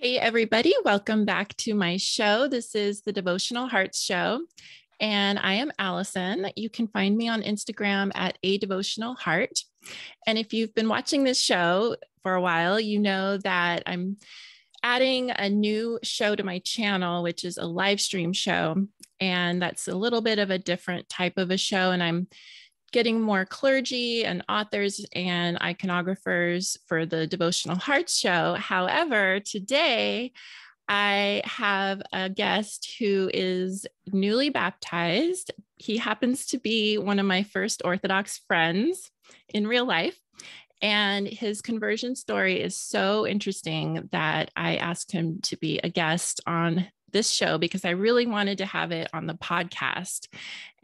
Hey, everybody, welcome back to my show. This is the Devotional Hearts Show, and I am Allison. You can find me on Instagram at a devotional heart. And if you've been watching this show for a while, you know that I'm adding a new show to my channel, which is a live stream show. And that's a little bit of a different type of a show. And I'm getting more clergy and authors and iconographers for the Devotional Hearts show. However, today I have a guest who is newly baptized. He happens to be one of my first Orthodox friends in real life. And his conversion story is so interesting that I asked him to be a guest on this show because I really wanted to have it on the podcast.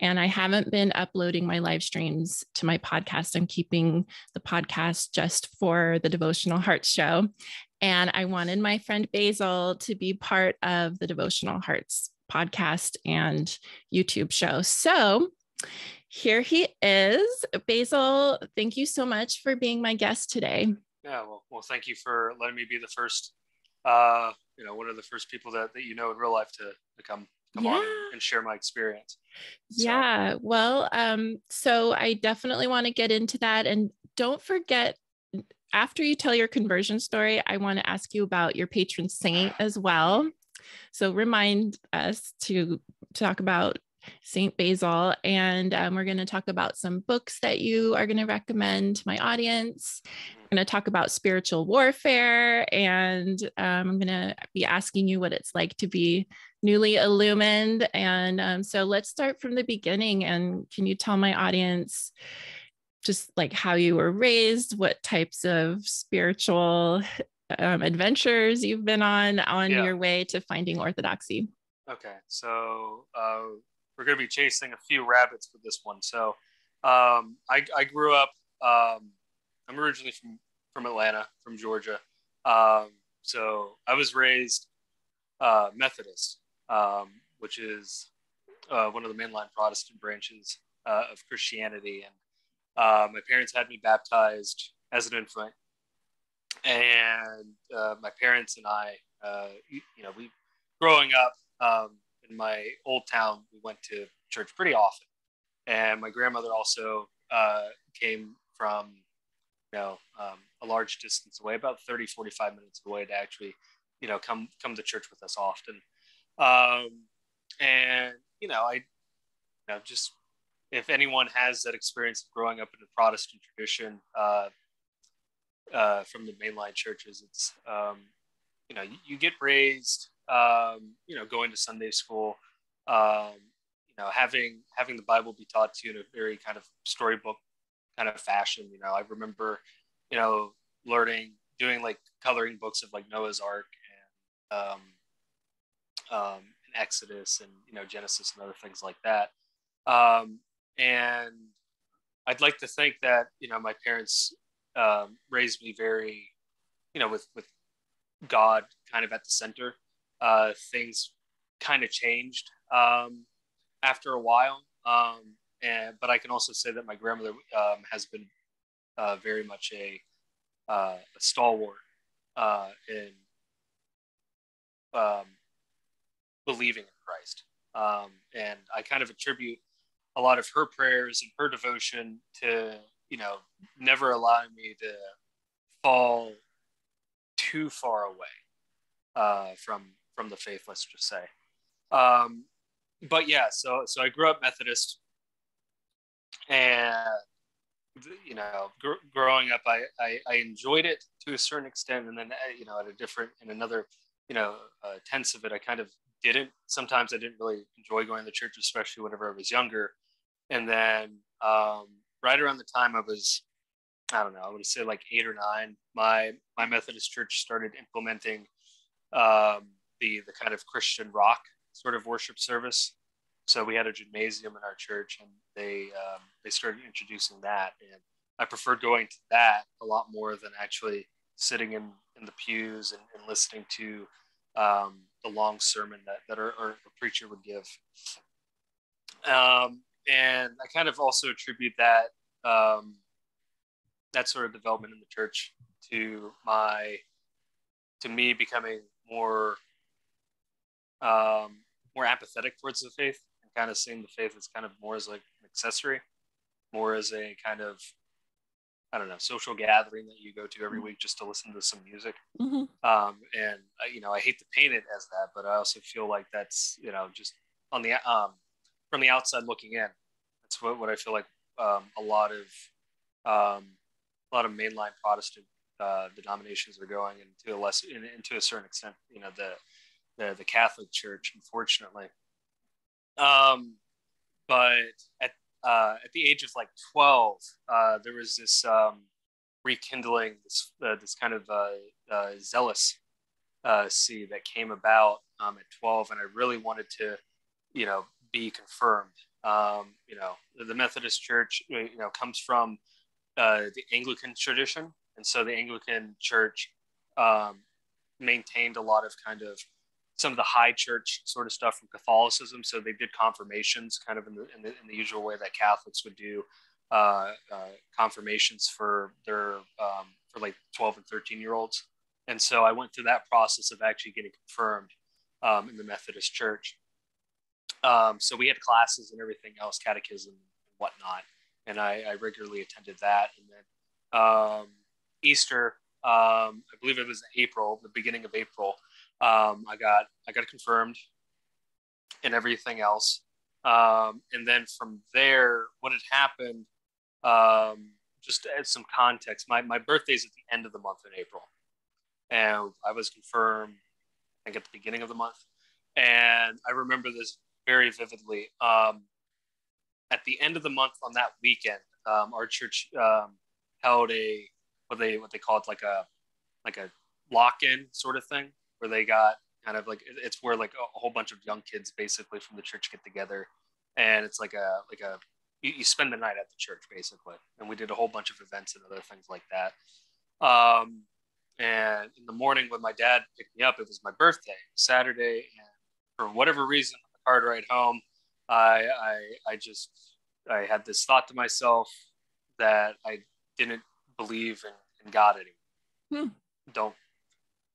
And I haven't been uploading my live streams to my podcast. I'm keeping the podcast just for the Devotional Hearts show. And I wanted my friend Basil to be part of the Devotional Hearts podcast and YouTube show. So here he is. Basil, thank you so much for being my guest today. Yeah, well, well thank you for letting me be the first uh, you know one of the first people that, that you know in real life to, to come come yeah. on and, share my experience so. yeah well um so i definitely want to get into that and don't forget after you tell your conversion story i want to ask you about your patron saint as well so remind us to talk about St. Basil. And um, we're going to talk about some books that you are going to recommend to my audience. We're going to talk about spiritual warfare. And um, I'm going to be asking you what it's like to be newly illumined. And um, so let's start from the beginning. And can you tell my audience? Just like how you were raised, what types of spiritual um, adventures you've been on on yeah. your way to finding orthodoxy. Okay, so uh, we're going to be chasing a few rabbits with this one. So um, I, I, grew up. Um, I'm originally from from Atlanta, from Georgia. Um, so I was raised uh, Methodist, um, which is uh, one of the mainline Protestant branches uh, of Christianity, and uh, my parents had me baptized as an infant. And uh, my parents and I, uh, you, you, know, we growing up, um, in my old town, we went to church pretty often. And my grandmother also uh, came from, you know, um, a large distance away, about 30, 45 minutes away to actually, you know, come, come to church with us often. Um, and, you know, I, you know, just, if anyone has that experience of growing up in a Protestant tradition, uh, uh, from the mainline churches, it's, um, you know, you, you get raised um, you know, going to Sunday school, um, you know, having having the Bible be taught to you in a very kind of storybook kind of fashion. You know, I remember, you know, learning doing like coloring books of like Noah's Ark and um, um, and Exodus and you know Genesis and other things like that. Um, and I'd like to think that you know my parents um, raised me very, you know, with with God kind of at the center uh, things kind of changed um, after a while. Um, and but I can also say that my grandmother um, has been uh, very much a, uh, a stalwart uh, in um, believing in Christ. Um, and I kind of attribute a lot of her prayers and her devotion to you know never allowing me to fall too far away uh, from from the faith, let's just say. Um, but yeah, so so I grew up Methodist, and you know, gr- growing up, I, I, I enjoyed it to a certain extent, and then uh, you know, at a different in another you know uh, tense of it, I kind of didn't. Sometimes I didn't really enjoy going to church, especially whenever I was younger. And then um, right around the time I was, I don't know, I would say like eight or nine, my my Methodist church started implementing um, the the kind of Christian rock sort of worship service. So we had a gymnasium in our church, and they um, they started introducing that, and I preferred going to that a lot more than actually sitting in in the pews and, and listening to um, the long sermon that that our, our preacher would give. Um, and I kind of also attribute that um, that sort of development in the church to my to me becoming more um, more apathetic towards the faith and kind of seeing the faith as kind of more as like an accessory, more as a kind of I don't know social gathering that you go to every mm-hmm. week just to listen to some music. Mm-hmm. Um, and uh, you know, I hate to paint it as that, but I also feel like that's you know just on the um, from the outside looking in. That's what, what I feel like um, a lot of um, a lot of mainline Protestant uh, denominations are going, and to a less, and, and to a certain extent, you know, the the, the Catholic Church, unfortunately. Um, but at uh, at the age of like twelve, uh, there was this um, rekindling, this uh, this kind of uh, uh, zealous uh, see that came about um, at twelve, and I really wanted to, you know, be confirmed. Um, you know, the Methodist Church, you know, comes from uh, the Anglican tradition, and so the Anglican Church um, maintained a lot of kind of some of the high church sort of stuff from Catholicism. So they did confirmations, kind of in the in the, in the usual way that Catholics would do uh, uh, confirmations for their um, for like 12 and 13 year olds. And so I went through that process of actually getting confirmed um, in the Methodist Church. Um, so we had classes and everything else, catechism and whatnot, and I, I regularly attended that. And then um, Easter, um, I believe it was April, the beginning of April. Um, I got I got confirmed, and everything else. Um, and then from there, what had happened? Um, just to add some context, my my birthday's at the end of the month in April, and I was confirmed. I think at the beginning of the month, and I remember this very vividly. Um, at the end of the month on that weekend, um, our church um, held a what they what they call it like a like a lock in sort of thing where they got kind of like it's where like a whole bunch of young kids basically from the church get together. And it's like a like a you, you, spend the night at the church basically. And we did a whole bunch of events and other things like that. Um, and in the morning when my dad picked me up it was my birthday saturday. And for whatever reason on the car ride home i i i just i had this thought to myself that i didn't believe in, in god anymore. Hmm. don't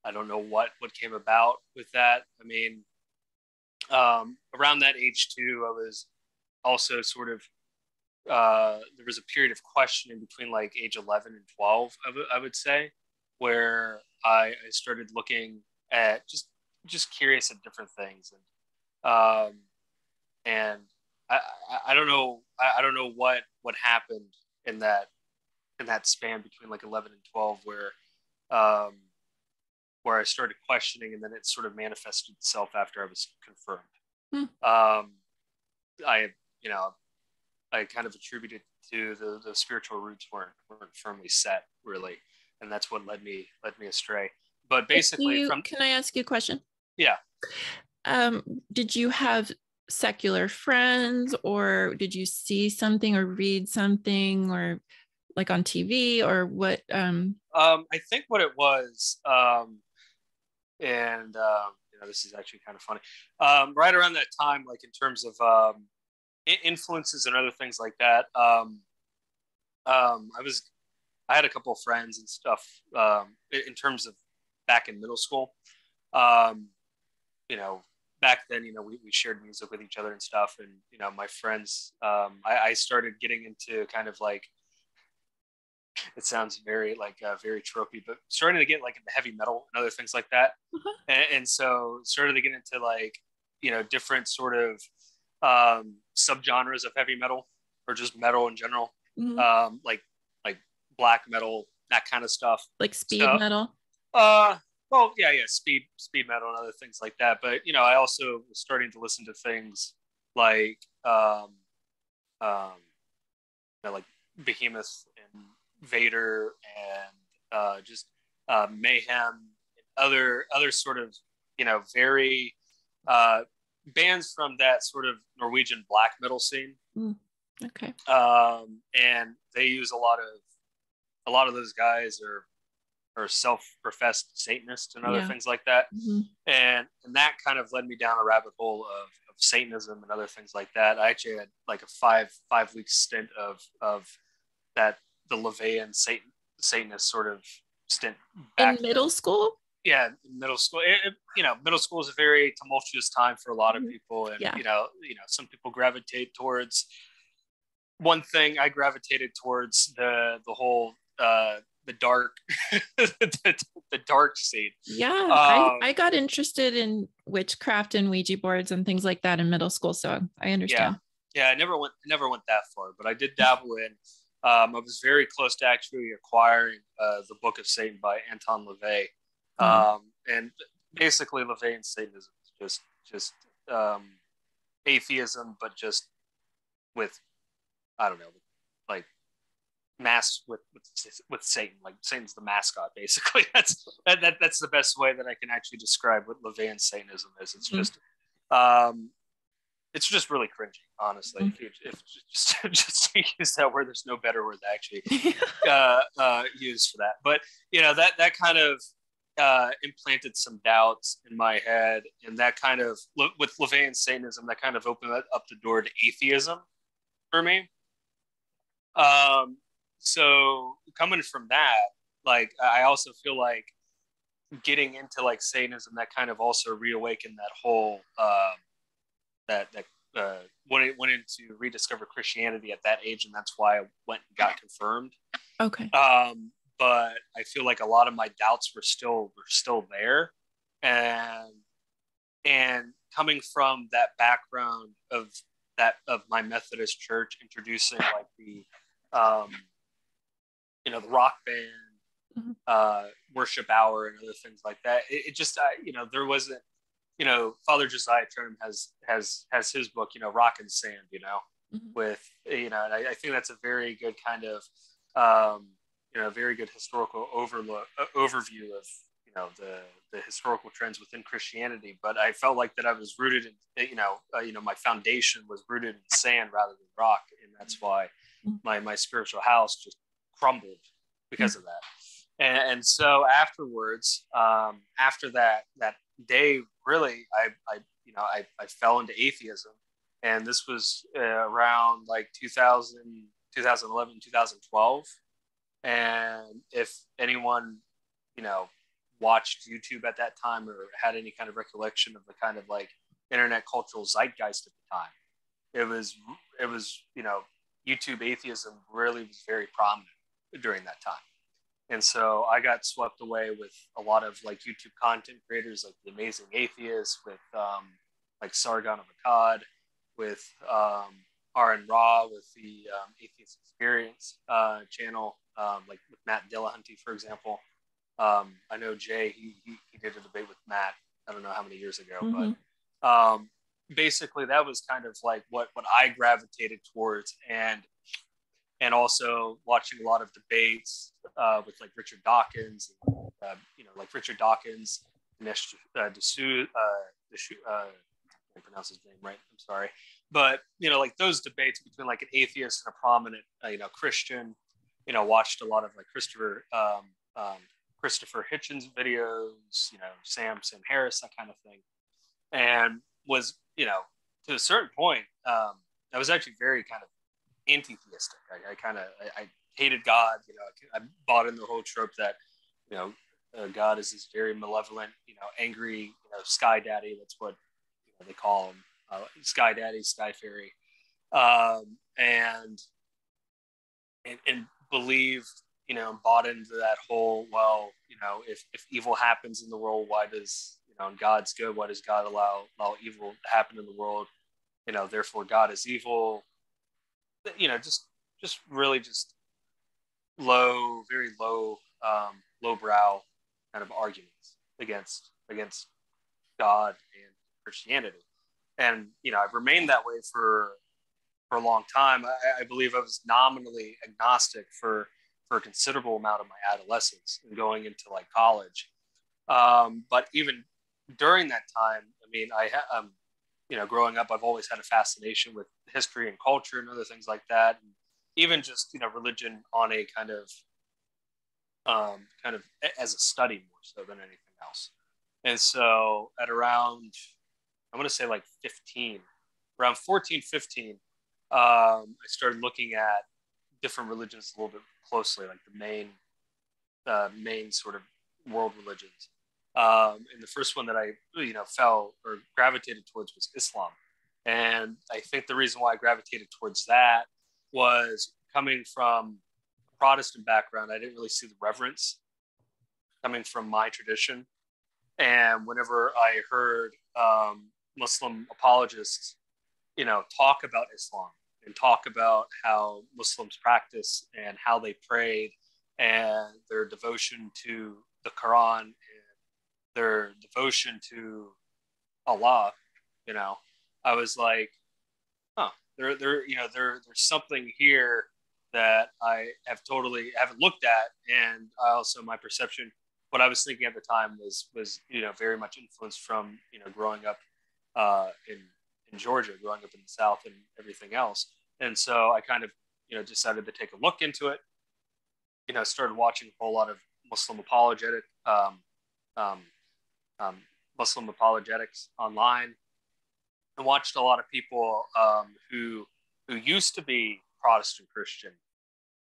I don't know what what came about with that. I mean, um, around that age too, I was also sort of uh, there was a period of questioning between like age 11 and 12, I, w- I would say, where I, I started looking at just just curious at different things and um, and I, I, don't know I, I don't know what what happened in that in that span between like 11 and 12 where um, where I started questioning, and then it sort of manifested itself after I was confirmed. Hmm. Um, I, you know, I kind of attributed to the, the spiritual roots weren't weren't firmly set really, and that's what led me led me astray. But basically, you, from can I ask you a question? Yeah. Um, did you have secular friends, or did you see something or read something, or like on TV, or what? Um, um, I think what it was. Um, and um, you know this is actually kind of funny. Um, right around that time, like in terms of um, influences and other things like that, um, um, I was I had a couple of friends and stuff um, in terms of back in middle school. You know, back then, you know, we, we shared music with each other and stuff. And, you know, my friends, I, I started getting into kind of like it sounds very like uh, very tropey, but starting to get like into heavy metal and other things like that. Mm-hmm. And, and, so started to get into like, you know, different sort of um, subgenres of heavy metal or just metal in general. Mm-hmm. Um, like, like black metal, that kind of stuff. Like speed so, metal. Uh, well, yeah, yeah, speed, speed metal and other things like that. But, you know, I also was starting to listen to things like, um, um, you know, like Behemoth and Vader and uh, just uh, Mayhem, other other sort of you know very uh, bands from that sort of Norwegian black metal scene. Mm, okay. Um, and they use a lot of a lot of those guys are are self-professed Satanists and other yeah. things like that. Mm-hmm. And and that kind of led me down a rabbit hole of, of Satanism and other things like that. I actually had like a five five week stint of of that the LaVeyan Satan Satanist sort of stint in middle then. school. yeah, middle school. It, it, you know, middle school is a very tumultuous time for a lot of mm-hmm. people, and yeah. you know, you know, some people gravitate towards one thing. I gravitated towards the the whole uh, the dark, the, the, dark scene. Yeah, um, I, I got interested in witchcraft and Ouija boards and things like that in middle school, so I understand. Yeah, yeah, I never went never went that far, but I did dabble in. Um, I was very close to actually acquiring uh, the Book of Satan by Anton LaVey Mm-hmm. Um, and basically, LaVeyan Satanism is just just um, atheism, but just with I don't know, like mass with, with with Satan. Like Satan's the mascot, basically. That's that, that that's the best way that I can actually describe what LaVeyan Satanism is. It's mm-hmm. just um, it's just really cringy, honestly. Mm-hmm. If, if, just, just to use that word, there's no better word to actually uh, uh, use for that. But you know that that kind of uh, implanted some doubts in my head, and that kind of with LaVeyan Satanism, that kind of opened up the door to atheism for me. Um, so coming from that, like I also feel like getting into like Satanism, that kind of also reawakened that whole uh, that that uh, went went into rediscover Christianity at that age, and that's why I went and got confirmed. Okay. Um, but I feel like a lot of my doubts were still were still there, and and coming from that background of that of my Methodist church introducing like the um, you know the rock band mm-hmm. uh, worship hour and other things like that it, it just uh, you know there wasn't you know Father Josiah Trenham has has has his book you know Rock and Sand you know mm-hmm. with you know and I, I, think that's a very good kind of um, you know a very good historical overlook uh, overview of you know the the historical trends within Christianity. But I felt like that I was rooted in you know uh, you know my foundation was rooted in sand rather than rock, and that's mm-hmm. why mm-hmm. my my spiritual house just crumbled because of that. And, and so afterwards, um, after that that day, really, I, I you know I, I fell into atheism, and this was uh, around like 2000, 2011, 2012 and if anyone, you know, watched YouTube at that time or had any kind of recollection of the kind of like internet cultural zeitgeist at the time, it was it was you know YouTube atheism really was very prominent during that time. And so I got swept away with a lot of like YouTube content creators like The Amazing Atheist, with um, like Sargon of Akkad, with um, Aron Ra, with the um, Atheist Experience uh, channel, um, like with Matt Dillahunty, for example. Um, I know Jay, he, he, he, did a debate with Matt, I don't know how many years ago, mm-hmm. but um, basically that was kind of like what, what I gravitated towards. And, and also watching a lot of debates uh, with like Richard Dawkins, uh, you know, like Richard Dawkins, Dinesh uh, D'Souza, uh, uh, I can't pronounce his name right. I'm sorry, but you know, like those debates between like an atheist and a prominent, uh, you know, Christian, you know, watched a lot of like Christopher um, um, Christopher Hitchens videos, you know, Sam Sam Harris, that kind of thing, and was you know to a certain point, um, I was actually very kind of anti-theistic. I, I kind of I, I, hated God. You know, I, I, bought in the whole trope that you know uh, God is this very malevolent, you know, angry, you know, sky daddy. That's what you know, they call him, uh, sky daddy, sky fairy, um, and and, and believed, you know, bought into that whole, well, you know, if, if evil happens in the world, why does, you know, God's good, why does God allow, allow evil to happen in the world? You know, therefore God is evil. You know, just, just really just low, very low, um, lowbrow kind of arguments against, against God and Christianity. And, you know, I've remained that way for for a long time. I, I, believe I was nominally agnostic for for a considerable amount of my adolescence and going into like college. Um, but even during that time, I mean, I um, you know, growing up, I've always had a fascination with history and culture and other things like that, and even just you know, religion on a kind of um, kind of as a study more so than anything else. And so at around, I'm going to say like 15, around 14, 15, um, I started looking at different religions a little bit closely, like the main, uh, main sort of world religions. Um, and the first one that I, you know, fell or gravitated towards was Islam. And I think the reason why I gravitated towards that was coming from a Protestant background. I didn't really see the reverence coming from my tradition. And whenever I heard um, Muslim apologists, you know, talk about Islam and talk about how Muslims practice and how they prayed and their devotion to the Quran their devotion to Allah, you know, I was like, huh, there, there, you know, there, there's something here that I have totally haven't looked at, and I also my perception, what I was thinking at the time was was you know very much influenced from you know growing up uh, in in Georgia, growing up in the South, and everything else, and so I kind of you know decided to take a look into it. You know, started watching a whole lot of Muslim apologetic um, um, um, Muslim apologetics online and watched a lot of people um, who who used to be Protestant Christian,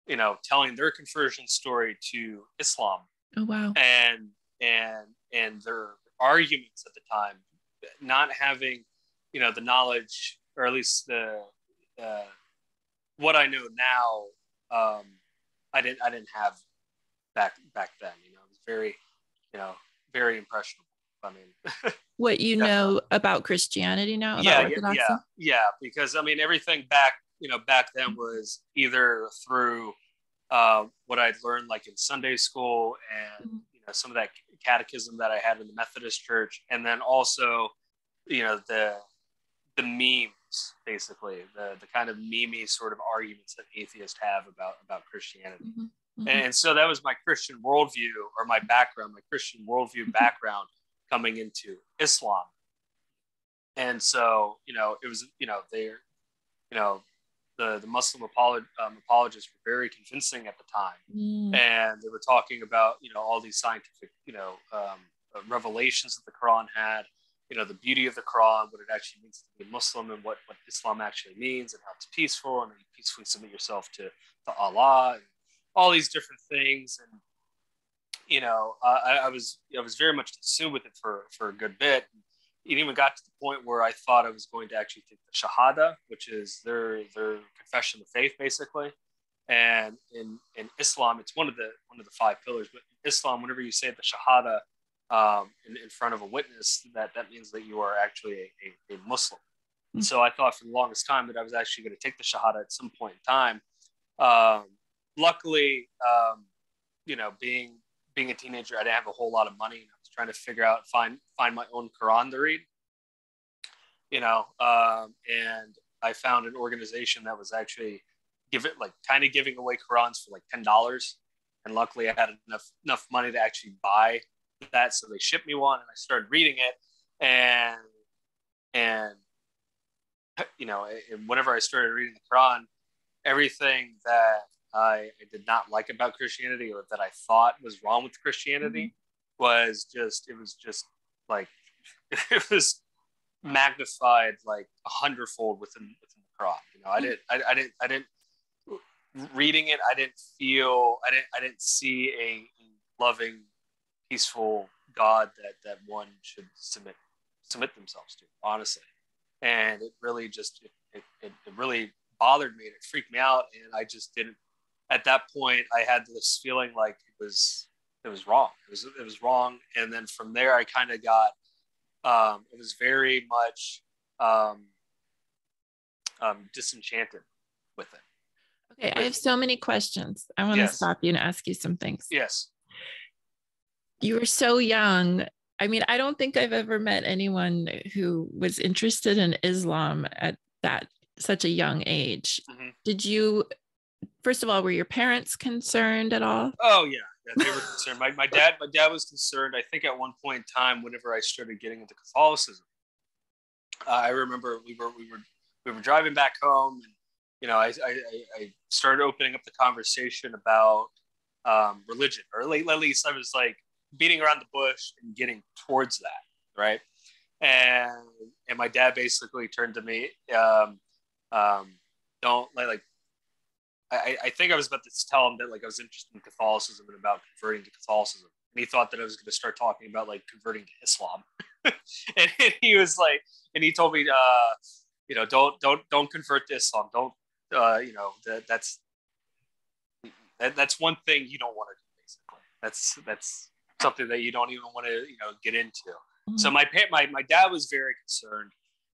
you know, telling their conversion story to Islam. Oh wow! And and and their arguments at the time, not having, you know, the knowledge or at least the uh, what I know now, um, I didn't I didn't have back back then. You know, it was very, you know, very impressionable. I mean, what you know about Christianity now? About yeah, yeah, yeah, because I mean, everything back, you know, back then was either through uh, what I'd learned like in Sunday school and mm-hmm. you know some of that catechism that I had in the Methodist Church, and then also, you know, the the memes, basically the the kind of memey sort of arguments that atheists have about about Christianity. Mm-hmm. Mm-hmm. And so that was my Christian worldview or my background, my Christian worldview mm-hmm. background coming into Islam. And so, you know, it was, you know, they're, you know, the, the Muslim apolog- um, apologists were very convincing at the time. Mm. And they were talking about, you know, all these scientific, you know, um, revelations that the Quran had, you know, the beauty of the Quran, what it actually means to be a Muslim and what, what Islam actually means and how it's peaceful and you peacefully submit yourself to, to Allah and all these different things. And you know, I, I, was I was very much consumed with it for for a good bit. It even got to the point where I thought I was going to actually take the Shahada, which is their their confession of faith, basically. And in in Islam, it's one of the one of the five pillars. But in Islam, whenever you say the Shahada um, in, in front of a witness, that that means that you are actually a, a, a Muslim. Mm-hmm. So I thought for the longest time that I was actually going to take the Shahada at some point in time. Um, luckily, um, you know, being being a teenager, I didn't have a whole lot of money. I was trying to figure out find find my own Quran to read. You know, um, and I found an organization that was actually give it like kind of giving away Qurans for like ten dollars. And luckily, I had enough enough money to actually buy that, so they shipped me one, and I started reading it. And and you know, whenever I started reading the Quran, everything that I, I did not like about Christianity or that I thought was wrong with Christianity mm-hmm. was just it was just like it was magnified like a hundredfold within within the Quran. You know, I mm-hmm. didn't I, I didn't I didn't reading it. I didn't feel I didn't I didn't see a loving, peaceful God that that one should submit submit themselves to. Honestly, and it really just it, it, it really bothered me and it freaked me out and I just didn't at that point I had this feeling like it was it was wrong. It was it was wrong, and then from there I kind of got um, it was very much um, um, disenchanted with it. Okay, I have so many questions. I want yes. to stop you and ask you some things. Yes. You were so young. I mean, I don't think I've ever met anyone who was interested in Islam at that such a young age. Mm-hmm. Did you first of all, were your parents concerned at all? Oh yeah, yeah they were concerned. My, my dad, my dad was concerned. I think at one point in time, whenever I started getting into Catholicism, uh, I remember we were we were we were driving back home, and you know, I I, I started opening up the conversation about um, religion, or at least I was like beating around the bush and getting towards that, right? And and my dad basically turned to me, um, um, don't like I, I think I was about to tell him that like I was interested in Catholicism and about converting to Catholicism. and he thought that I was going to start talking about like converting to Islam, and he was like, and he told me, uh, you know, don't don't don't convert to Islam. Don't, uh, you know, that that's that, that's one thing you don't want to do. Basically, that's that's something that you don't even want to you know get into. Mm-hmm. So my my my dad was very concerned.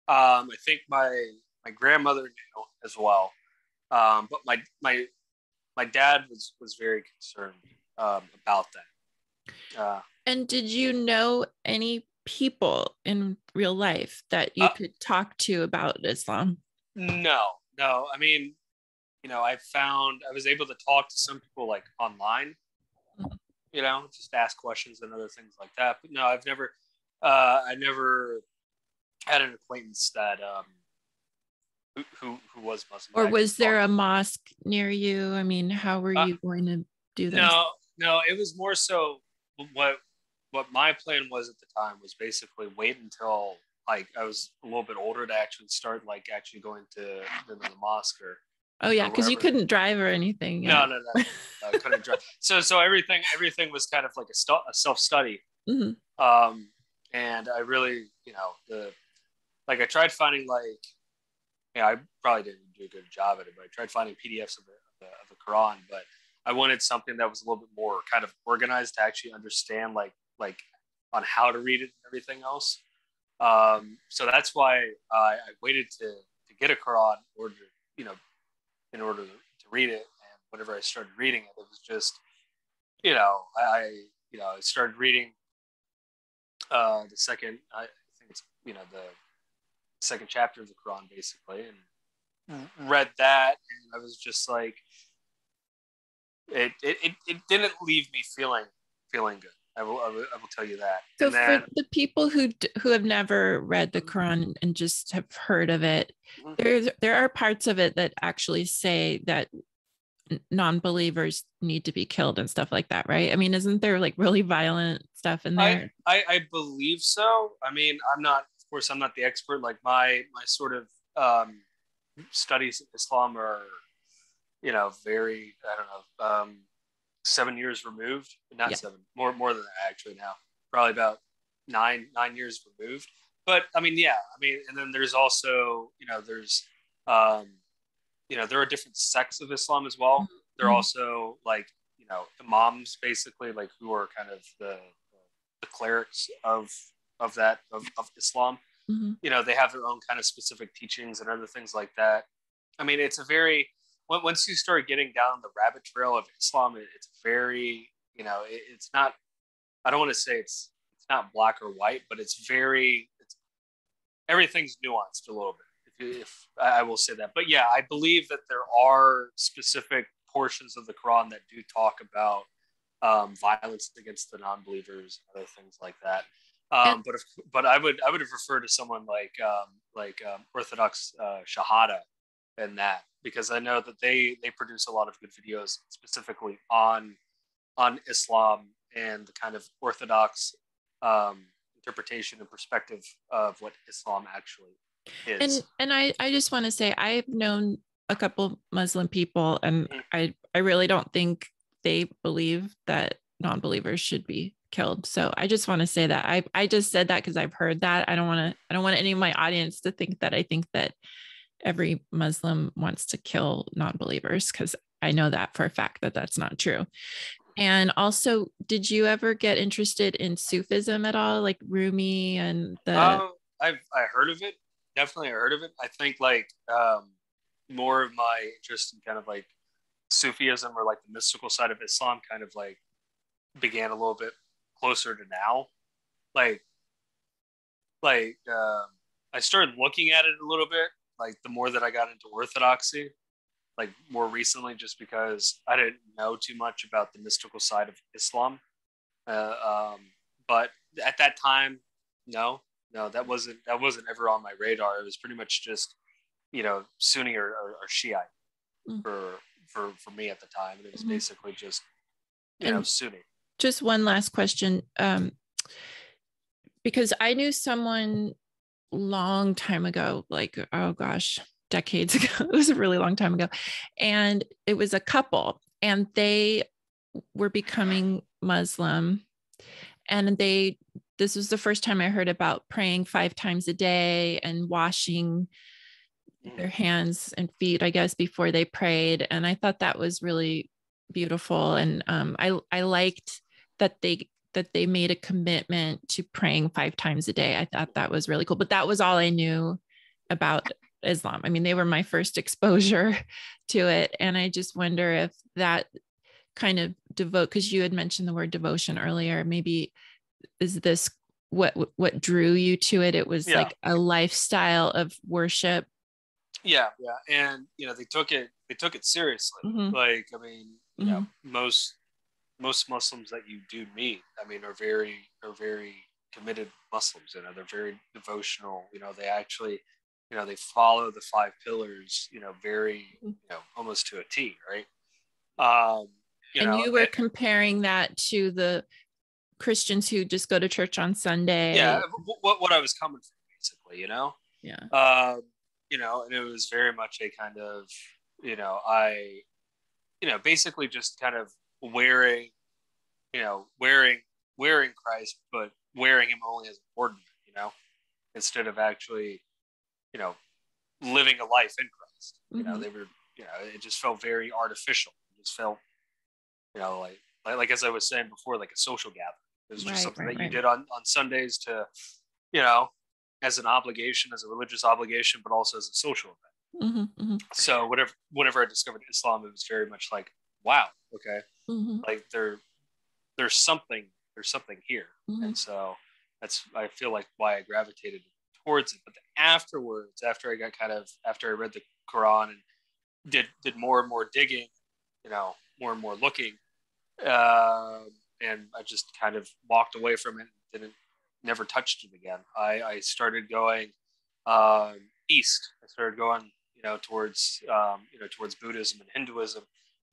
Um, I think my my grandmother knew as well, um, but my my my dad was was very concerned um, about that. Uh, and did you know any people in real life that you uh, could talk to about Islam? No, no. I mean, you know, I found I was able to talk to some people like online, mm-hmm. you know, just ask questions and other things like that. But no, I've never, uh, I never had an acquaintance that um, who, who, who was Muslim. Or was there a mosque near you? I mean, how were uh, you going to do that? No, no, it was more so what what my plan was at the time was basically wait until like I was a little bit older to actually start like actually going to, to the mosque or Oh yeah, because you couldn't drive or anything. No, no, no, no, I couldn't drive. So, so everything, everything was kind of like a, stu- a self study. Mm-hmm. Um, and I really, you know, the like I tried finding like yeah, I probably didn't do a good job at it, but I tried finding PDFs of the, of the, of the Quran, but I wanted something that was a little bit more kind of organized to actually understand like like on how to read it and everything else. Um, so that's why I, I waited to to get a Quran order to, you know in order to read it. And whenever I started reading it, it was just you know I you know I started reading uh, the second I think it's you know the second chapter of the Quran, basically, and read that, and I was just like, it it, it, it didn't leave me feeling feeling good. I will, I will, I will tell you that. So then, for the people who who have never read the Quran and just have heard of it, mm-hmm. there there are parts of it that actually say that non-believers need to be killed and stuff like that, right? I mean, isn't there like really violent stuff in there? I, I, I believe so. I mean, I'm not course, I'm not the expert. Like my my sort of um, studies of Islam are, you know, very I don't know, um, seven years removed. Not yeah. seven, more more than that actually now. Probably about nine nine years removed. But I mean, yeah, I mean, and then there's also you know there's um, you know there are different sects of Islam as well. Mm-hmm. There are also like you know imams basically like who are kind of the the clerics of of that of, of Islam. Mm-hmm. You know, they have their own kind of specific teachings and other things like that. I mean, it's a very once you start getting down the rabbit trail of Islam, it's very you know, it's not. I don't want to say it's it's not black or white, but it's very it's everything's nuanced a little bit. If, if I will say that, but yeah, I believe that there are specific portions of the Quran that do talk about um, violence against the non-believers and other things like that. Um, but if, but I would I would have referred to someone like um, like um, Orthodox uh, Shahada and that because I know that they they produce a lot of good videos specifically on on Islam and the kind of Orthodox um, interpretation and perspective of what Islam actually is. And and I I just want to say I've known a couple Muslim people and mm-hmm. I I really don't think they believe that non-believers should be killed. So I just want to say that I I just said that because I've heard that. I don't want to I don't want any of my audience to think that I think that every Muslim wants to kill non-believers because I know that for a fact that that's not true. And also, did you ever get interested in Sufism at all, like Rumi and the? Uh, I've I heard of it. Definitely I heard of it. I think like um, more of my interest in kind of like Sufism or like the mystical side of Islam kind of like began a little bit closer to now. Like, like um, I started looking at it a little bit. Like the more that I got into orthodoxy, like more recently, just because I didn't know too much about the mystical side of Islam. Uh, um, but at that time, no, no, that wasn't that wasn't ever on my radar. It was pretty much just you know Sunni or, or, or Shiite mm. for for for me at the time, and it was mm-hmm. basically just you and, know Sunni just one last question um, because i knew someone long time ago like oh gosh decades ago it was a really long time ago and it was a couple and they were becoming muslim and they this was the first time I heard about praying five times a day and washing their hands and feet, I guess, before they prayed. And I thought that was really beautiful. And um, I I liked that they that they made a commitment to praying five times a day. I thought that was really cool. But that was all I knew about Islam. I mean, they were my first exposure to it. And I just wonder if that kind of devote, because you had mentioned the word devotion earlier, maybe is this what what drew you to it? It was yeah. like a lifestyle of worship. Yeah, yeah. And you know, they took it they took it seriously. Mm-hmm. Like, I mean, you mm-hmm. know, most most Muslims that you do meet, I mean, are very are very committed Muslims. You know, they're very devotional. You know, they actually, you know, they follow the five pillars. You know, very, you know, almost to a T, right? Um, you and know, you were it, comparing that to the Christians who just go to church on Sunday. Yeah, what what I was coming from, basically, you know. Yeah. Um, you know, and it was very much a kind of, you know, I, you know, basically just kind of wearing, you know, wearing wearing Christ, but wearing him only as an ornament, you know, instead of actually, you know, living a life in Christ. You mm-hmm. know, they were, you know, it just felt very artificial. It just felt, you know, like, like, like as I was saying before, like a social gathering. It was just right, something right, that you did on, on Sundays to, you know, as an obligation, as a religious obligation, but also as a social event. Mm-hmm, mm-hmm. So whatever, whenever I discovered Islam, it was very much like, wow, okay, mm-hmm. like there there's something there's something here mm-hmm. and so that's i feel like why i gravitated towards it but afterwards after i got kind of after i read the quran and did did more and more digging you know more and more looking uh, and i just kind of walked away from it didn't never touched it again i i started going um, east i started going you know towards um, you know towards buddhism and hinduism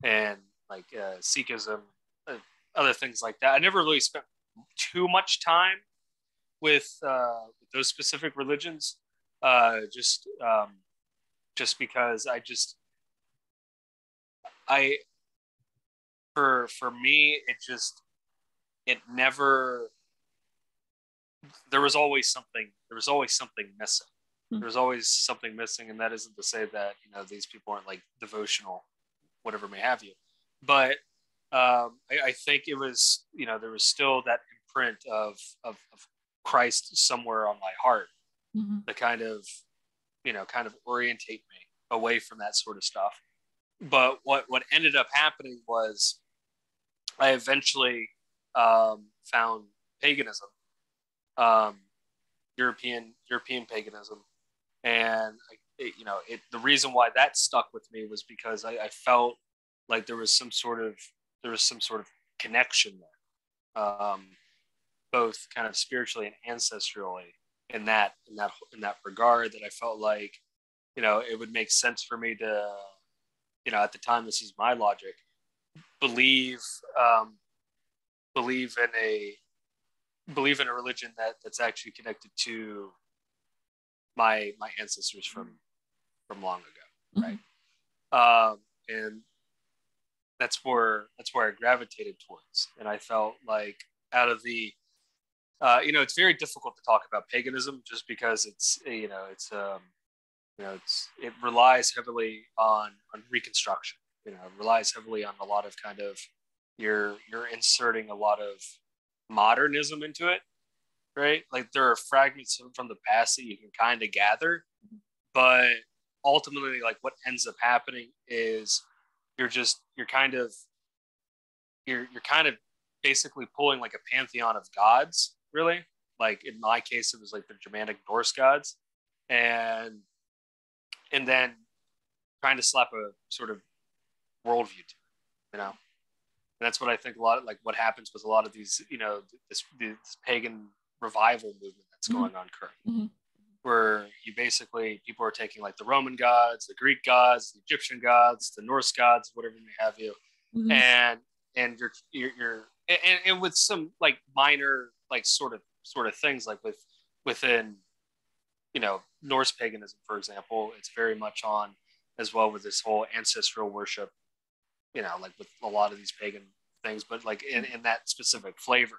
and like uh, Sikhism, uh, other things like that. I never really spent too much time with, uh, with those specific religions, uh, just um, just because I just I for for me it just it never there was always something there was always something missing mm-hmm. there was always something missing and that isn't to say that you know these people aren't like devotional whatever may have you but um, I, I, think it was you know there was still that imprint of of, of Christ somewhere on my heart mm-hmm. to kind of you know kind of orientate me away from that sort of stuff. But what what ended up happening was I eventually um, found paganism, um, European European paganism, and it, you know it, the reason why that stuck with me was because I, I felt like there was some sort of there was some sort of connection there um, both kind of spiritually and ancestrally in that in that in that regard that i felt like you know it would make sense for me to you know at the time this is my logic believe um, believe in a believe in a religion that that's actually connected to my my ancestors from from long ago right mm-hmm. um, and that's where that's where I gravitated towards, and I felt like out of the uh, you know it's very difficult to talk about paganism just because it's you know it's um, you know it's it relies heavily on on reconstruction you know relies heavily on a lot of kind of you're you're inserting a lot of modernism into it right? Like there are fragments from the past that you can kind of gather but ultimately like what ends up happening is you're just you're kind of you're you're kind of basically pulling like a pantheon of gods, really. Like in my case, it was like the Germanic Norse gods, and and then trying to slap a sort of worldview to it, you know. And that's what I think a lot of like what happens with a lot of these, you know, this, this pagan revival movement that's mm-hmm. going on currently. Mm-hmm where you basically people are taking like the Roman gods, the Greek gods, the Egyptian gods, the Norse gods, whatever may have you, mm-hmm. and and you're you're, you're and, and, with some like minor like sort of sort of things like with within you know Norse paganism, for example, it's very much on as well with this whole ancestral worship, you know, like with a lot of these pagan things, but like in, in that specific flavor,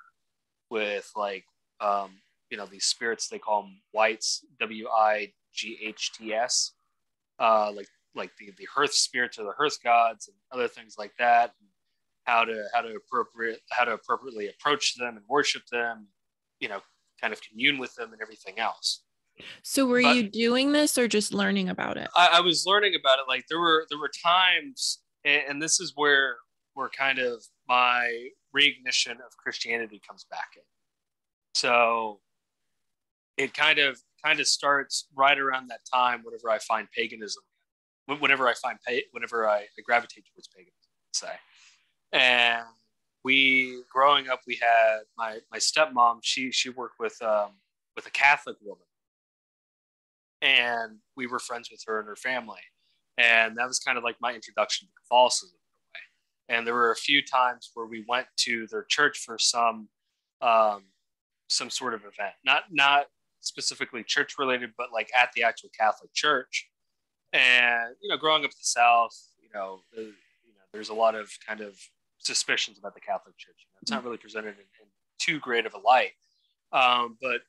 with like um, you know these spirits they call them wights W I G H T S, uh, like like the the hearth spirits or the hearth gods and other things like that. How to how to appropriate how to appropriately approach them and worship them, you know, kind of commune with them and everything else. So were but you doing this or just learning about it? I, I, was learning about it. Like there were there were times, and, and this is where where kind of my reignition of Christianity comes back in. So it kind of kind of starts right around that time whenever I find paganism, whenever I find whenever I, gravitate towards paganism, say. And we growing up, we had my my stepmom. She she worked with um, with a Catholic woman, and we were friends with her and her family, and that was kind of like my introduction to Catholicism. And there were a few times where we went to their church for some um, some sort of event, not not specifically church related, but like at the actual Catholic church. And you know, growing up in the South, you know, the, you know, there's a lot of kind of suspicions about the Catholic Church. You know, it's not really presented in, in, too great of a light. Um, but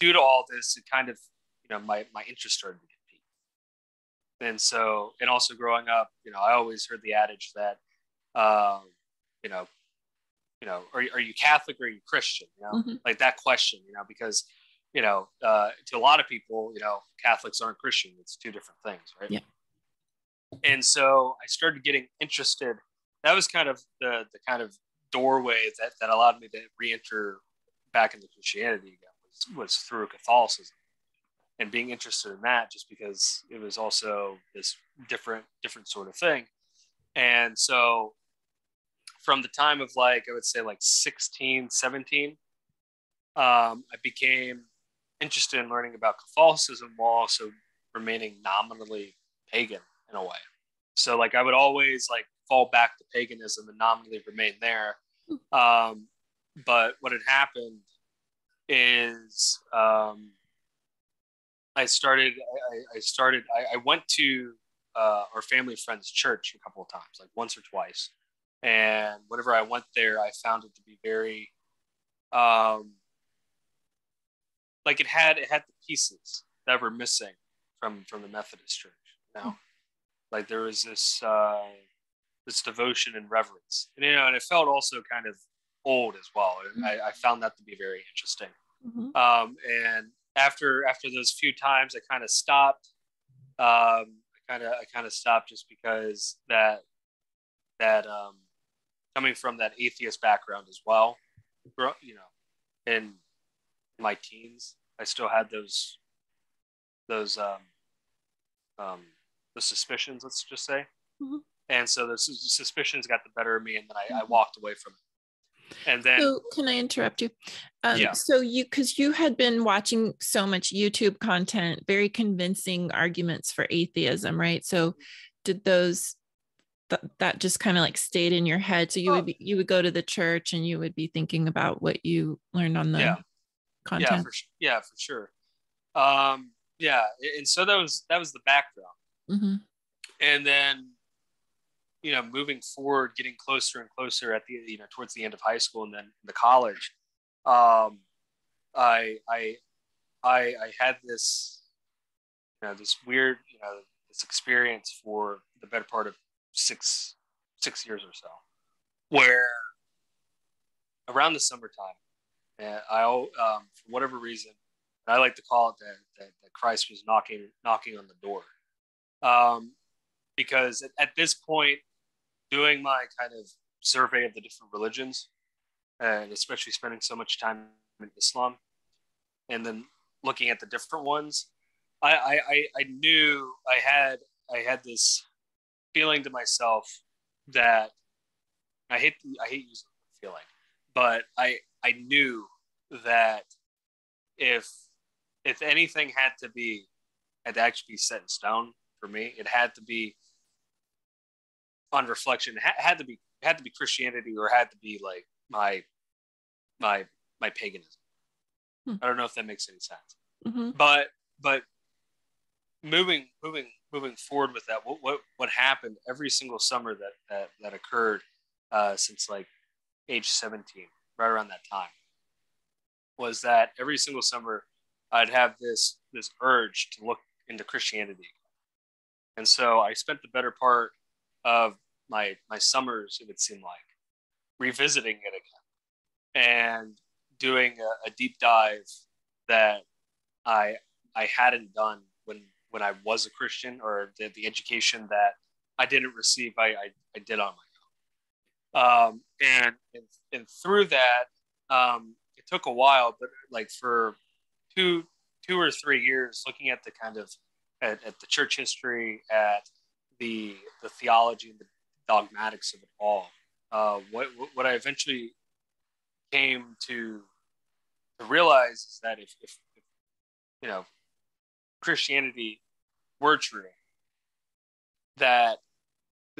due to all this, it kind of, you know, my my interest started to get piqued. And so, and also growing up, you know, I always heard the adage that, um, you know, you know, are, are you Catholic or are you Christian? You know, mm-hmm. like that question, you know, because you know, uh, to a lot of people, you know, Catholics aren't Christian. It's two different things, right? Yeah. And so I started getting interested. That was kind of the the kind of doorway that that allowed me to re-enter back into Christianity again was was through Catholicism and being interested in that just because it was also this different different sort of thing. And so from the time of like I would say like 16, 17, um, I became interested in learning about Catholicism while also remaining nominally pagan in a way. So like I would always like fall back to paganism and nominally remain there. Um, but what had happened is um, I started I, I started I, I, went to uh, our family friend's church a couple of times, like once or twice. And whenever I went there, I found it to be very um, like it had it had the pieces that were missing from from the Methodist Church. You know, like there was this uh, this devotion and reverence, and you know, and it felt also kind of old as well. And I, I found that to be very interesting. Mm-hmm. Um, and after after those few times, I kind of stopped. Um, I kind of I kind of stopped just because that that um, coming from that atheist background as well, you know, and my teens, I still had those those um, um, the suspicions. Let's just say, mm-hmm. and so the suspicions got the better of me, and then I, mm-hmm. I walked away from it. And then, so can I interrupt you? Um, yeah. So you, because you had been watching so much YouTube content, very convincing arguments for atheism, right? So did those that, that just kind of like stayed in your head so you oh. would be, you would go to the church and you would be thinking about what you learned on the yeah content. Yeah, for, sure. yeah, for sure. Um, yeah, and so that was that was the background, mm-hmm. and then you know moving forward, getting closer and closer at the you know towards the end of high school and then the college, um, I I I I had this you know this weird you know this experience for the better part of six six years or so, where around the summertime and I, um, for whatever reason, I like to call it that, that, that Christ was knocking knocking on the door, um, because at, at, this point, doing my kind of survey of the different religions, and especially spending so much time in Islam, and then looking at the different ones, I, I, I knew I had I had this feeling to myself that I hate I hate using the feeling, but I I knew that if if anything had to be had to actually be set in stone for me, it had to be on reflection. It had to be it had to be Christianity or had to be like my my my paganism. Hmm. I don't know if that makes any sense. Mm-hmm. But but moving moving moving forward with that, what what what happened every single summer that that that occurred uh, since like age seventeen, right around that time, was that every single summer I'd have this this urge to look into Christianity. And so I spent the better part of my my summers, it would seem like, revisiting it again and doing a, a deep dive that I I hadn't done when when I was a Christian or the, the education that I didn't receive I, I, I did on my. Um, and, and and through that, um, it took a while, but like for two two or three years, looking at the kind of at, at the church history, at the the theology and the dogmatics of it all. Uh, what what I eventually came to to realize is that if, if, if you know Christianity were true, that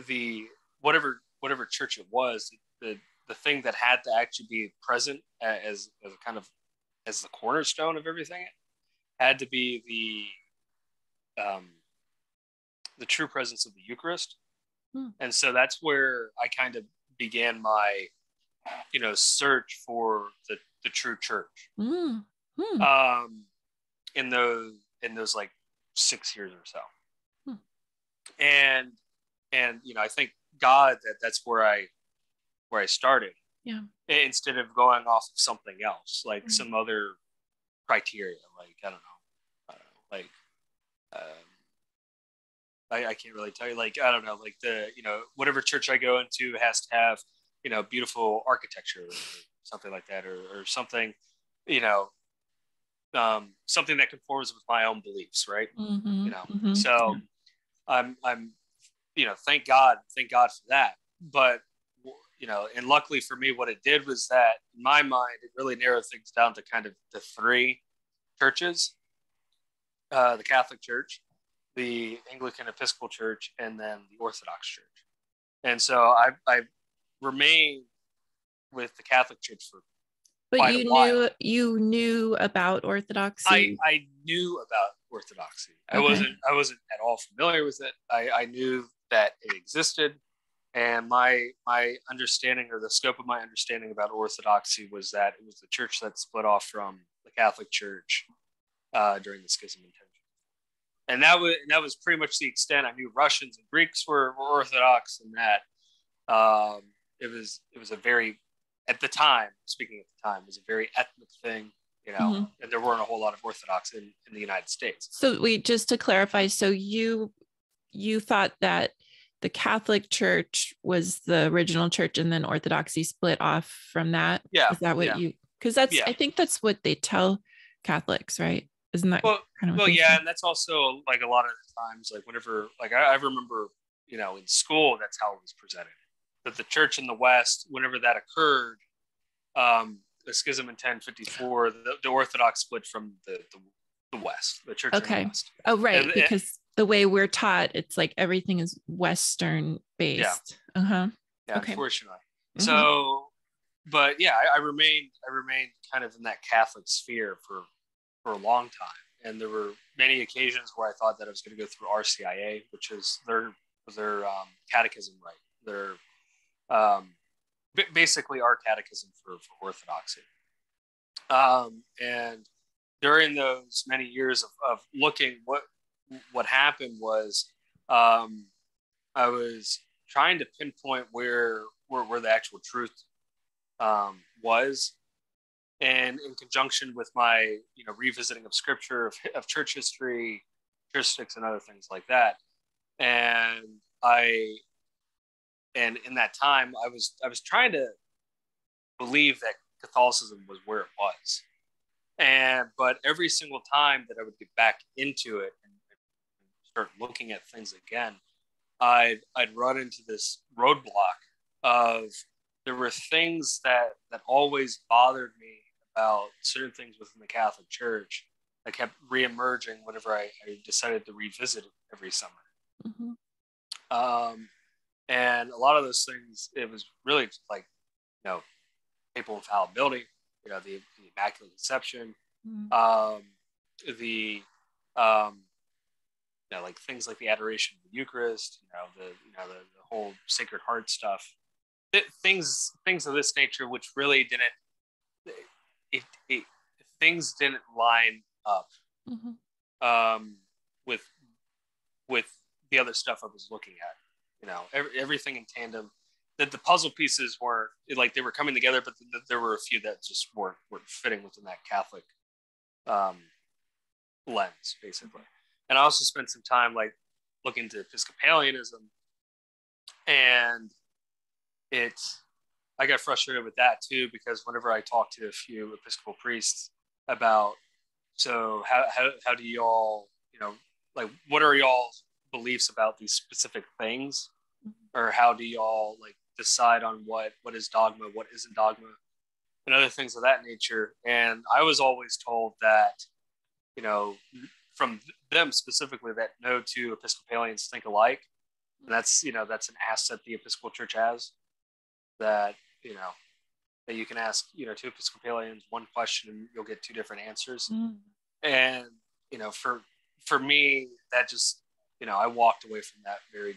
the whatever whatever church it was, the the thing that had to actually be present as, as kind of as the cornerstone of everything had to be the um, the true presence of the Eucharist, hmm. and so that's where I kind of began my you know search for the the true church. Hmm. Hmm. Um, in those in those like six years or so, hmm. and and you know I think God that that's where I where I started. Yeah. Instead of going off of something else, like mm-hmm. some other criteria, like I don't know, I don't know like um, I, I can't really tell you. Like I don't know, like the you know whatever church I go into has to have you know beautiful architecture or something like that, or, or something you know um, something that conforms with my own beliefs, right? Mm-hmm, you know, mm-hmm, so. I'm I'm you know thank God, thank God for that. But you know, and luckily for me, what it did was that in my mind, it really narrowed things down to kind of the three churches uh, the Catholic Church, the Anglican Episcopal Church, and then the Orthodox Church. And so I, I remained with the Catholic Church for but you knew you knew about orthodoxy i i knew about orthodoxy okay. i wasn't i wasn't at all familiar with it i i knew that it existed. And my my understanding or the scope of my understanding about orthodoxy was that it was the church that split off from the catholic church uh, during the schism in and that was and that was pretty much the extent. I knew russians and greeks were, were orthodox and that um, it was it was a very at the time speaking at the time was a very ethnic thing you know mm-hmm. and there weren't a whole lot of orthodox in, in the united states. So we just to clarify so you you thought that the Catholic Church was the original church, and then Orthodoxy split off from that. Yeah, is that what yeah. you? Because that's yeah. I think that's what they tell Catholics, right? Isn't that well? Kind of well, yeah, and that's also like a lot of times, like whenever, like I, I remember, you know, in school, that's how it was presented. That the church in the West, whenever that occurred, um, the schism in 1054, the, the Orthodox split from the, the, the West, the church. Okay. The West. Oh, right, and, because the way we're taught, it's like everything is Western based. Yeah. Uh-huh. Yeah, okay. unfortunately. Mm-hmm. So, but yeah, I, I, remained I remained kind of in that Catholic sphere for for a long time, and there were many occasions where I thought that I was going to go through RCIA, which is their their um, catechism, right? Their um, basically our catechism for, for Orthodoxy. Um, and during those many years of, of looking what what happened was um, I was trying to pinpoint where where, where the actual truth um, was, and in conjunction with my you know revisiting of scripture of, of church history, heuristics, and other things like that, and I and in that time I was I was trying to believe that Catholicism was where it was. And but every single time that I would get back into it start looking at things again, I'd I'd run into this roadblock of there were things that that always bothered me about certain things within the Catholic Church that kept reemerging whenever I, I decided to revisit it every summer. Mm-hmm. Um, and a lot of those things, it was really like, you know, papal infallibility, you know, the, the Immaculate Conception, mm-hmm. um, the um, you know, like things like the adoration of the Eucharist, you know, the you know the, the whole Sacred Heart stuff, it, things things of this nature, which really didn't. It, it things didn't line up Mm-hmm. um, with with the other stuff I was looking at. You know, every, everything in tandem. That the puzzle pieces weren't like they were coming together, but th- there were a few that just weren't weren't fitting within that Catholic um, lens, basically. And I also spent some time like looking into Episcopalianism, and it I got frustrated with that too because whenever I talked to a few Episcopal priests about so how how how do y'all you know like what are y'all's beliefs about these specific things, mm-hmm. or how do y'all like decide on what what is dogma, what isn't dogma, and other things of that nature. And I was always told that you know from them specifically that no two Episcopalians think alike. And that's you know that's an asset the Episcopal Church has. That you know that you can ask you know two Episcopalians one question and you'll get two different answers. Mm-hmm. And you know for for me that just you know I walked away from that very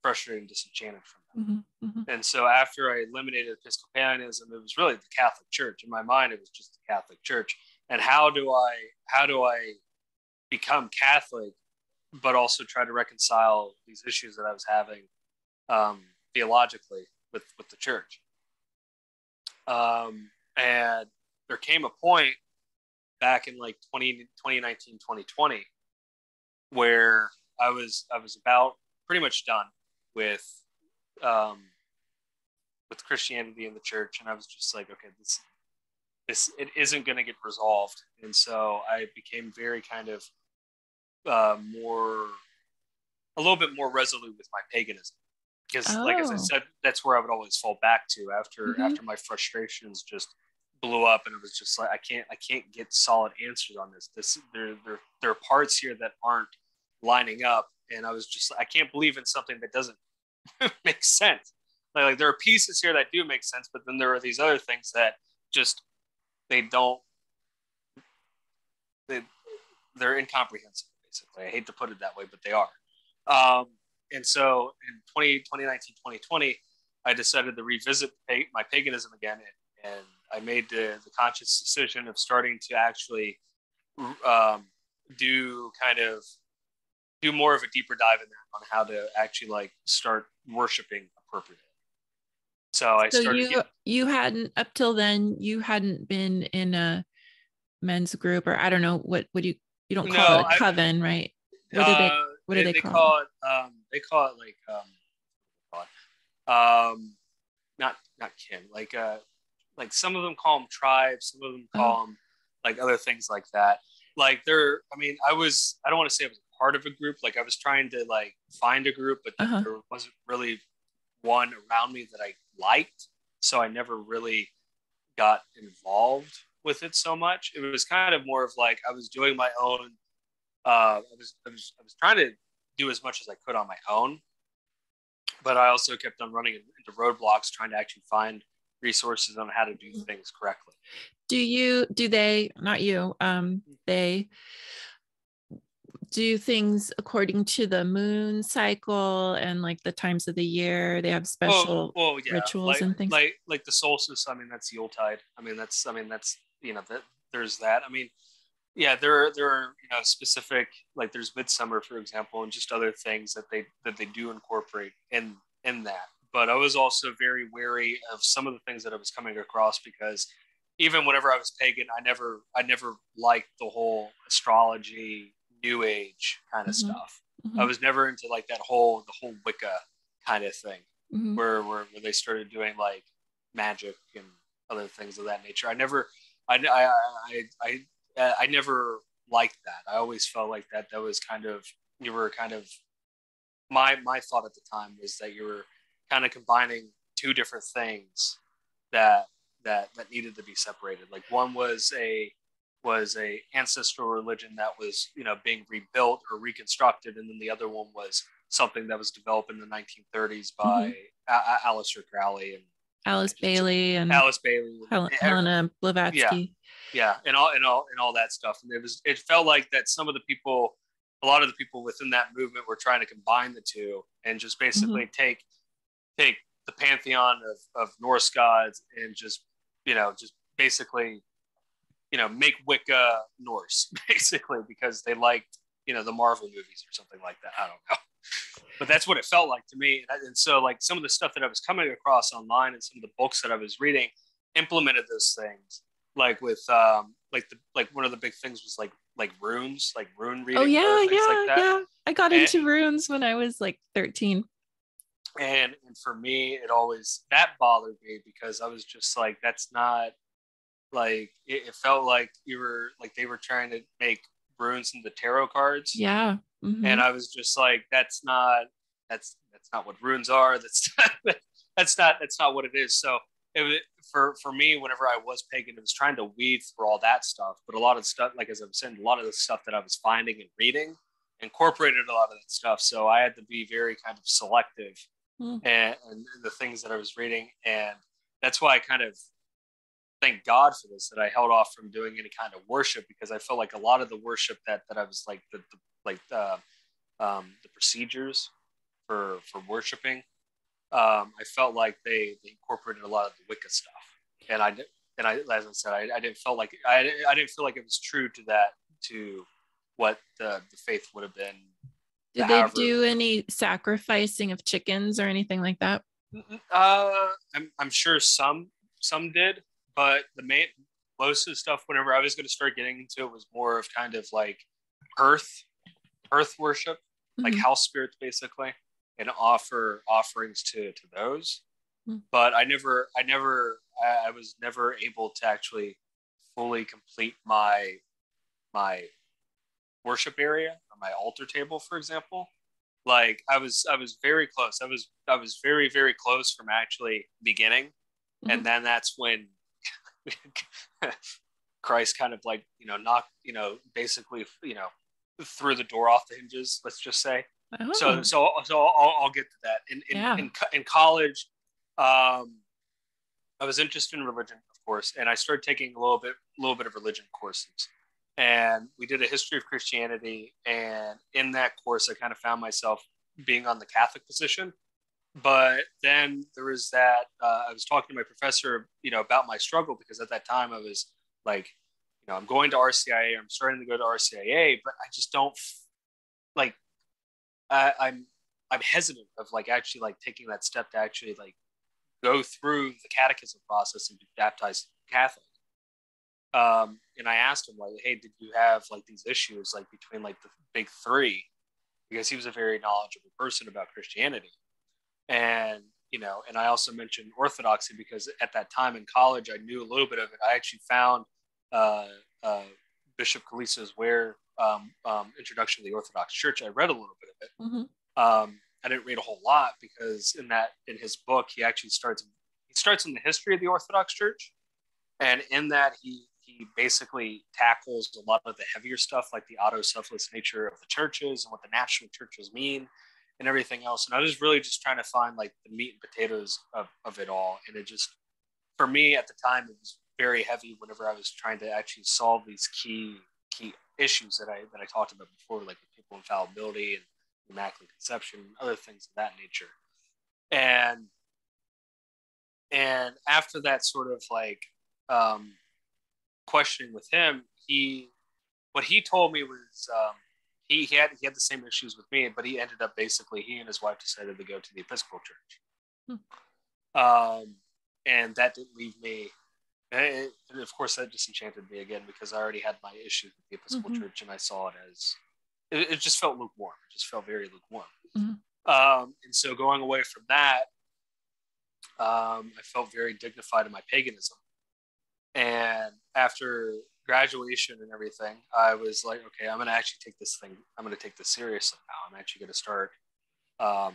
frustrated and disenchanted from them. Mm-hmm. Mm-hmm. And so after I eliminated Episcopalianism, it was really the Catholic Church. In my mind, it was just the Catholic Church. And how do I how do I become Catholic, but also try to reconcile these issues that I was having um, theologically with with the church? Um, and there came a point back in like 20, 2019, 2020, where I was I was about pretty much done with um, with Christianity in the church, and I was just like, okay, this this it isn't going to get resolved, and so I became very kind of uh, more a little bit more resolute with my paganism because, like as I Oh. said, that's where I would always fall back to after Mhm. after my frustrations just blew up, and it was just like I can't I can't get solid answers on this. This there there there are parts here that aren't lining up, and I was just I can't believe in something that doesn't make sense. Like, like there are pieces here that do make sense, but then there are these other things that just they don't they they're incomprehensible basically. I hate to put it that way, but they are. Um, and so in 20, 2019, 2020, I decided to revisit my paganism again. And, and I made the, the conscious decision of starting to actually um, do kind of do more of a deeper dive in that on how to actually like start worshiping appropriately. So I So started. you get- you hadn't up till then you hadn't been in a men's group or I don't know what would you you don't call No, it I- a coven, right? What do they uh, what do they call call it? Um, they call it like um, what do they call it? um, not not kin. Like uh, like some of them call them tribes. Some of them Oh. call them like other things like that. Like they're. I mean, I was. I don't want to say I was part of a group. Like I was trying to like find a group, but Uh-huh. there wasn't really one around me that I liked. So I never really got involved with it so much. It was kind of more of like I was doing my own. Uh, I was I was I was trying to do as much as I could on my own, but I also kept on running into roadblocks trying to actually find resources on how to do things correctly. do you do they not you um they do things according to the moon cycle and like the times of the year they have special well, well, yeah, rituals like, and things? like like the solstice. I mean, that's Yuletide. I mean, that's I mean that's you know that there's that. I mean, yeah, there are there are you know specific like there's midsummer for example, and just other things that they that they do incorporate in in that. But I was also very wary of some of the things that I was coming across because even whenever I was pagan, I never I never liked the whole astrology, new age kind of Mhm. stuff. Mhm, I was never into like that whole the whole Wicca kind of thing mhm. where, where where they started doing like magic and other things of that nature. I never, I I I I, I, never liked that. I always felt like that that was kind of you were kind of my my thought at the time was that you were kind of combining two different things that that that needed to be separated. Like one was a was a ancestral religion that was you know being rebuilt or reconstructed, and then the other one was something that was developed in the 1930s by mm-hmm. A- A- Aleister Crowley and alice bailey and Alice Bailey. Hel- helena blavatsky yeah, and all and all and all that stuff. And it was it felt like that some of the people, a lot of the people within that movement were trying to combine the two and just mm-hmm. basically take take the pantheon of, of Norse gods and just you know just basically you know, make Wicca Norse basically because they liked, you know, the Marvel movies or something like that. I don't know. But that's what it felt like to me. And so, like, some of the stuff that I was coming across online and some of the books that I was reading implemented those things. Like with, um, like the like one of the big things was like like runes, like rune reading. Oh yeah, yeah, like yeah. I got and, into runes when I was like thirteen. And and for me, it always that bothered me because I was just like, that's not like it, it, felt like you were like they were trying to make runes into tarot cards. Yeah. Mm-hmm. And I was just like, that's not that's that's not what runes are. That's not, that's not that's not what it is. So it was for for me whenever I was pagan, it was trying to weed through all that stuff. But a lot of stuff, like as I was saying, a lot of the stuff that I was finding and reading incorporated a lot of that stuff. So I had to be very kind of selective mm. and, and the things that I was reading. And that's why I kind of thank God for this that I held off from doing any kind of worship because I felt like a lot of the worship that that I was like the, the like the um, the procedures for for worshiping, um, I felt like they, they incorporated a lot of the Wicca stuff, and I and I as I said I, I didn't feel like I I didn't feel like it was true to that to what the the faith would have been. Did they do any sacrificing of chickens or anything like that? Uh, I'm I'm sure some some did, but the main most of the stuff whenever I was going to start getting into it was more of kind of like earth earth worship, mm-hmm. like house spirits basically, and offer offerings to to those. Mm-hmm. But I never I never I, was never able to actually fully complete my my worship area or my altar table, for example. Like I was I was very close. I was I was very, very close from actually beginning. Mm-hmm. And then that's when Christ kind of like, you know, knocked, you know, basically, you know, threw the door off the hinges. Let's just say. Oh. So, so, so I'll, I'll, get to that. In in, yeah. in, in college, um, I was interested in religion, of course, and I started taking a little bit, a little bit of religion courses. And we did a history of Christianity, and in that course, I kind of found myself being on the Catholic position. But then there was that uh, I was talking to my professor, you know, about my struggle because at that time I was like, you know, I'm going to RCIA, I'm starting to go to RCIA, but I just don't like. I, I'm I'm hesitant of like actually like taking that step to actually like go through the catechism process and be baptized Catholic. Um, and I asked him like, hey, did you have like these issues like between like the big three? Because he was a very knowledgeable person about Christianity. And you know, and I also mentioned Orthodoxy because at that time in college I knew a little bit of it. I actually found uh, uh, Bishop Kallistos Ware um, um, Introduction to the Orthodox Church. I read a little bit of it. Mm-hmm. Um, I didn't read a whole lot because in that in his book he actually starts he starts in the history of the Orthodox Church, and in that he he basically tackles a lot of the heavier stuff like the autocephalous nature of the churches and what the national churches mean and everything else. And I was really just trying to find like the meat and potatoes of, of it all. And it just, for me at the time, it was very heavy whenever I was trying to actually solve these key, key issues that I, that I talked about before, like the papal infallibility and immaculate conception and other things of that nature. And, and after that sort of like, um, questioning with him, he, what he told me was, um, he, he had he had the same issues with me, but he ended up basically he and his wife decided to go to the Episcopal Church, hmm. um, and that didn't leave me. And of course, that disenchanted me again because I already had my issues with the Episcopal mm-hmm. Church, and I saw it as it, it, just felt lukewarm. It just felt very lukewarm. Mm-hmm. Um, and so, going away from that, um, I felt very dignified in my paganism. And after graduation and everything, I was like, okay, I'm going to actually take this thing, I'm going to take this seriously now. I'm actually going to start, um,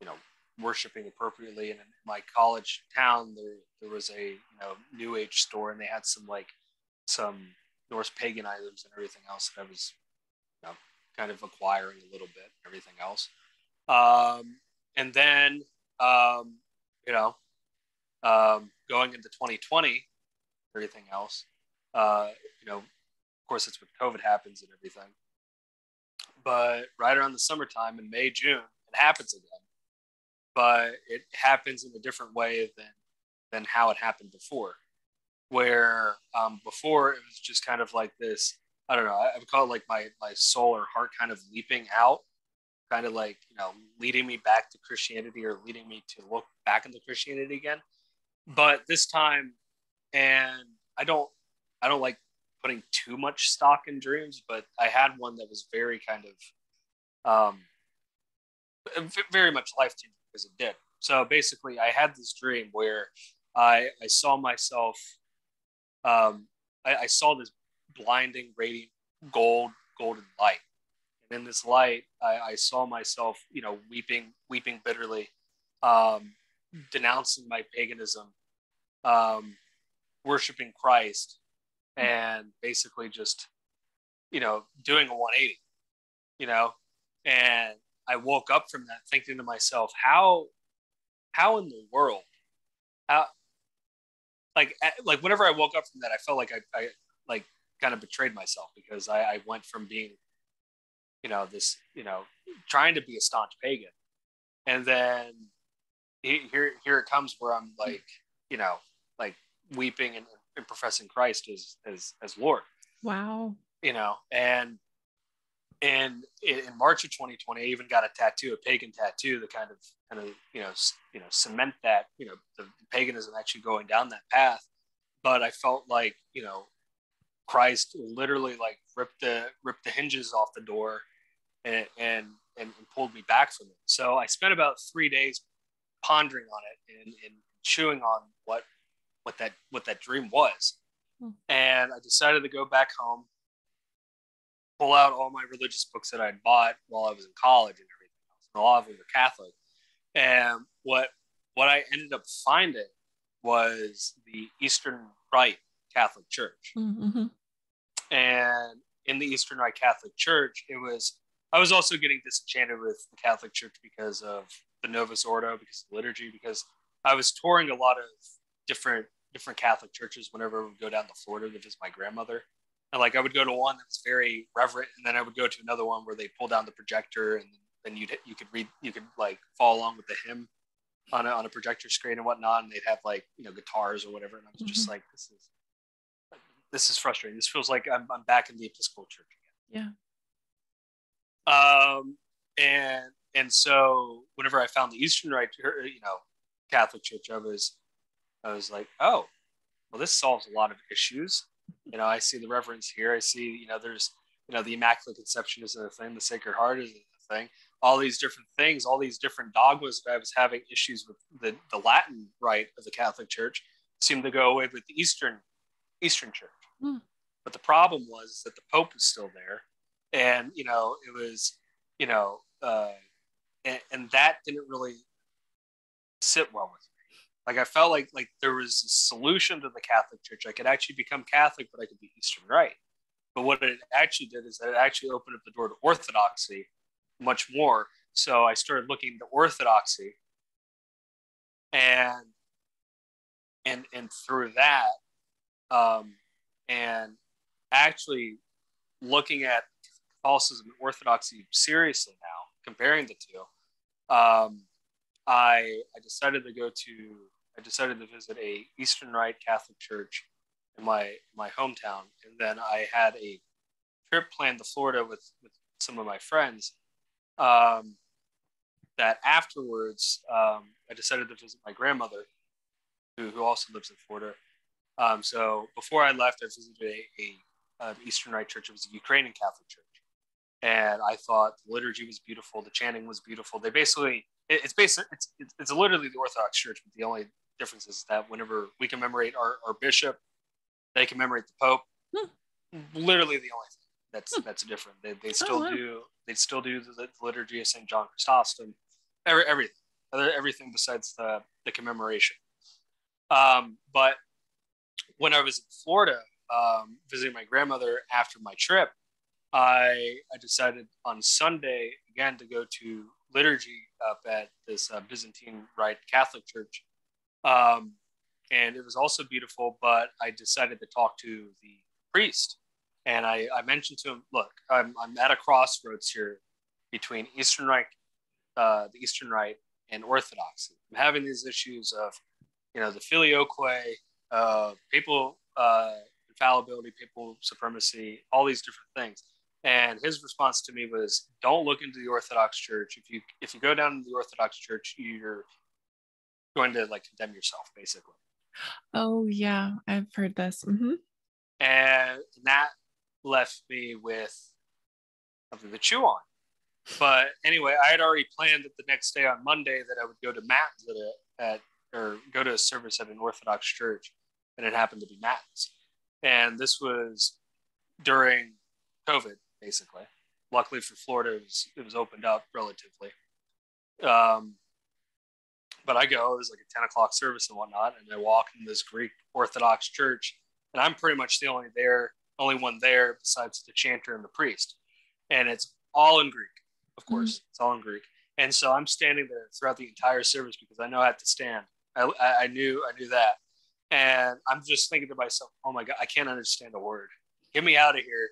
you know, worshiping appropriately. And in my college town, there, there was a, you know, new age store and they had some like some Norse pagan items and everything else that I was, you know, kind of acquiring a little bit, everything else. Um, and then, um, you know, um, going into 2020, everything else, uh, you know, of course, it's when COVID happens and everything. But right around the summertime in May, June, it happens again. But it happens in a different way than than how it happened before. where um, before it was just kind of like this. I don't know. I would call it like my my soul or heart kind of leaping out, kind of like you know leading me back to Christianity or leading me to look back into Christianity again. But this time, and I don't I don't like putting too much stock in dreams, but I had one that was very kind of um, very much life changing because it did. So basically, I had this dream where I I saw myself, um, I, I saw this blinding, radiant gold golden light, and in this light, I, I saw myself, you know, weeping weeping bitterly, um, denouncing my paganism, um, worshiping Christ, and basically just, you know, doing a 180, you know, and I woke up from that thinking to myself, how, how in the world, how, like, like whenever I woke up from that, I felt like I, I like kind of betrayed myself because I, I went from being, you know, this, you know, trying to be a staunch pagan, and then here, here it comes where I'm like, you know, like weeping and, and professing Christ as as as Lord. Wow. You know, and and in March of 2020, I even got a tattoo, a pagan tattoo, to kind of kind of you know you know cement that you know the, the paganism actually going down that path. But I felt like you know Christ literally like ripped the ripped the hinges off the door and and and, pulled me back from it. So I spent about three days pondering on it and, and chewing on what what that what that dream was. Hmm. And I decided to go back home, pull out all my religious books that I'd bought while I was in college and everything else. And a lot of them were Catholic. And what what I ended up finding was the Eastern Rite Catholic Church. Mm-hmm. And in the Eastern Rite Catholic Church, it was I was also getting disenchanted with the Catholic Church because of the Novus Ordo, because of the liturgy, because I was touring a lot of different different Catholic churches whenever we would go down to Florida to visit my grandmother. And like I would go to one that was very reverent, and then I would go to another one where they pull down the projector, and then you'd you could read, you could like follow along with the hymn on a, on a projector screen and whatnot, and they'd have like you know guitars or whatever. And I was mm-hmm. just like, this is this is frustrating. This feels like I'm I'm back in the Episcopal Church again. Yeah. Um, and and so whenever I found the Eastern Rite, you know, Catholic Church, I was I was like, oh, well, this solves a lot of issues. You know, I see the reverence here. I see, you know, there's, you know, the Immaculate Conception is a thing, the Sacred Heart is a thing. All these different things, all these different dogmas that I was having issues with the, the Latin rite of the Catholic Church seemed to go away with the Eastern Eastern Church. Hmm. But the problem was that the Pope was still there, and you know, it was, you know, uh, and, and that didn't really sit well with like I felt like like there was a solution to the Catholic Church. I could actually become Catholic, but I could be Eastern Rite. But what it actually did is that it actually opened up the door to Orthodoxy much more. So I started looking to Orthodoxy, and and and through that, um, and actually looking at Catholicism and Orthodoxy seriously now, comparing the two, um, I I decided to go to I decided to visit a Eastern Rite Catholic church in my my hometown, and then I had a trip planned to Florida with with some of my friends. Um, that afterwards, um, I decided to visit my grandmother, who, who also lives in Florida. Um, so before I left, I visited a, a, a Eastern Rite church. It was a Ukrainian Catholic church, and I thought the liturgy was beautiful, the chanting was beautiful. They basically it's basically it's, it's literally the Orthodox Church, but the only difference is that whenever we commemorate our, our bishop, they commemorate the Pope. Hmm. Literally the only thing that's hmm. that's different. They, they still oh, wow. do they still do the, the liturgy of Saint John Chrysostom, every, everything everything besides the the commemoration. Um, but when I was in Florida um, visiting my grandmother after my trip, I I decided on Sunday again to go to liturgy up at this uh, Byzantine Rite Catholic Church um, and it was also beautiful, but I decided to talk to the priest. And I, I mentioned to him, look, I'm, I'm at a crossroads here between Eastern Rite, uh, the Eastern Rite, and Orthodoxy. I'm having these issues of, you know, the filioque uh, papal uh, infallibility, papal supremacy, all these different things. And his response to me was, "Don't look into the Orthodox Church. If you if you go down to the Orthodox Church, you're going to like condemn yourself, basically." Oh yeah, I've heard this. Mm-hmm. And that left me with something to chew on. But anyway, I had already planned that the next day on Monday that I would go to Matt's at, a, at or go to a service at an Orthodox church, and it happened to be Matt's. And this was during COVID, basically. Luckily for Florida, it was, it was opened up relatively. Um, but I go, there's like a 10 o'clock service and whatnot, and I walk in this Greek Orthodox church, and I'm pretty much the only there, only one there besides the chanter and the priest. And it's all in Greek, of mm-hmm. course, mm-hmm. it's all in Greek. And so I'm standing there throughout the entire service because I know I have to stand. I, I knew, I knew that. And I'm just thinking to myself, oh my God, I can't understand a word. Get me out of here.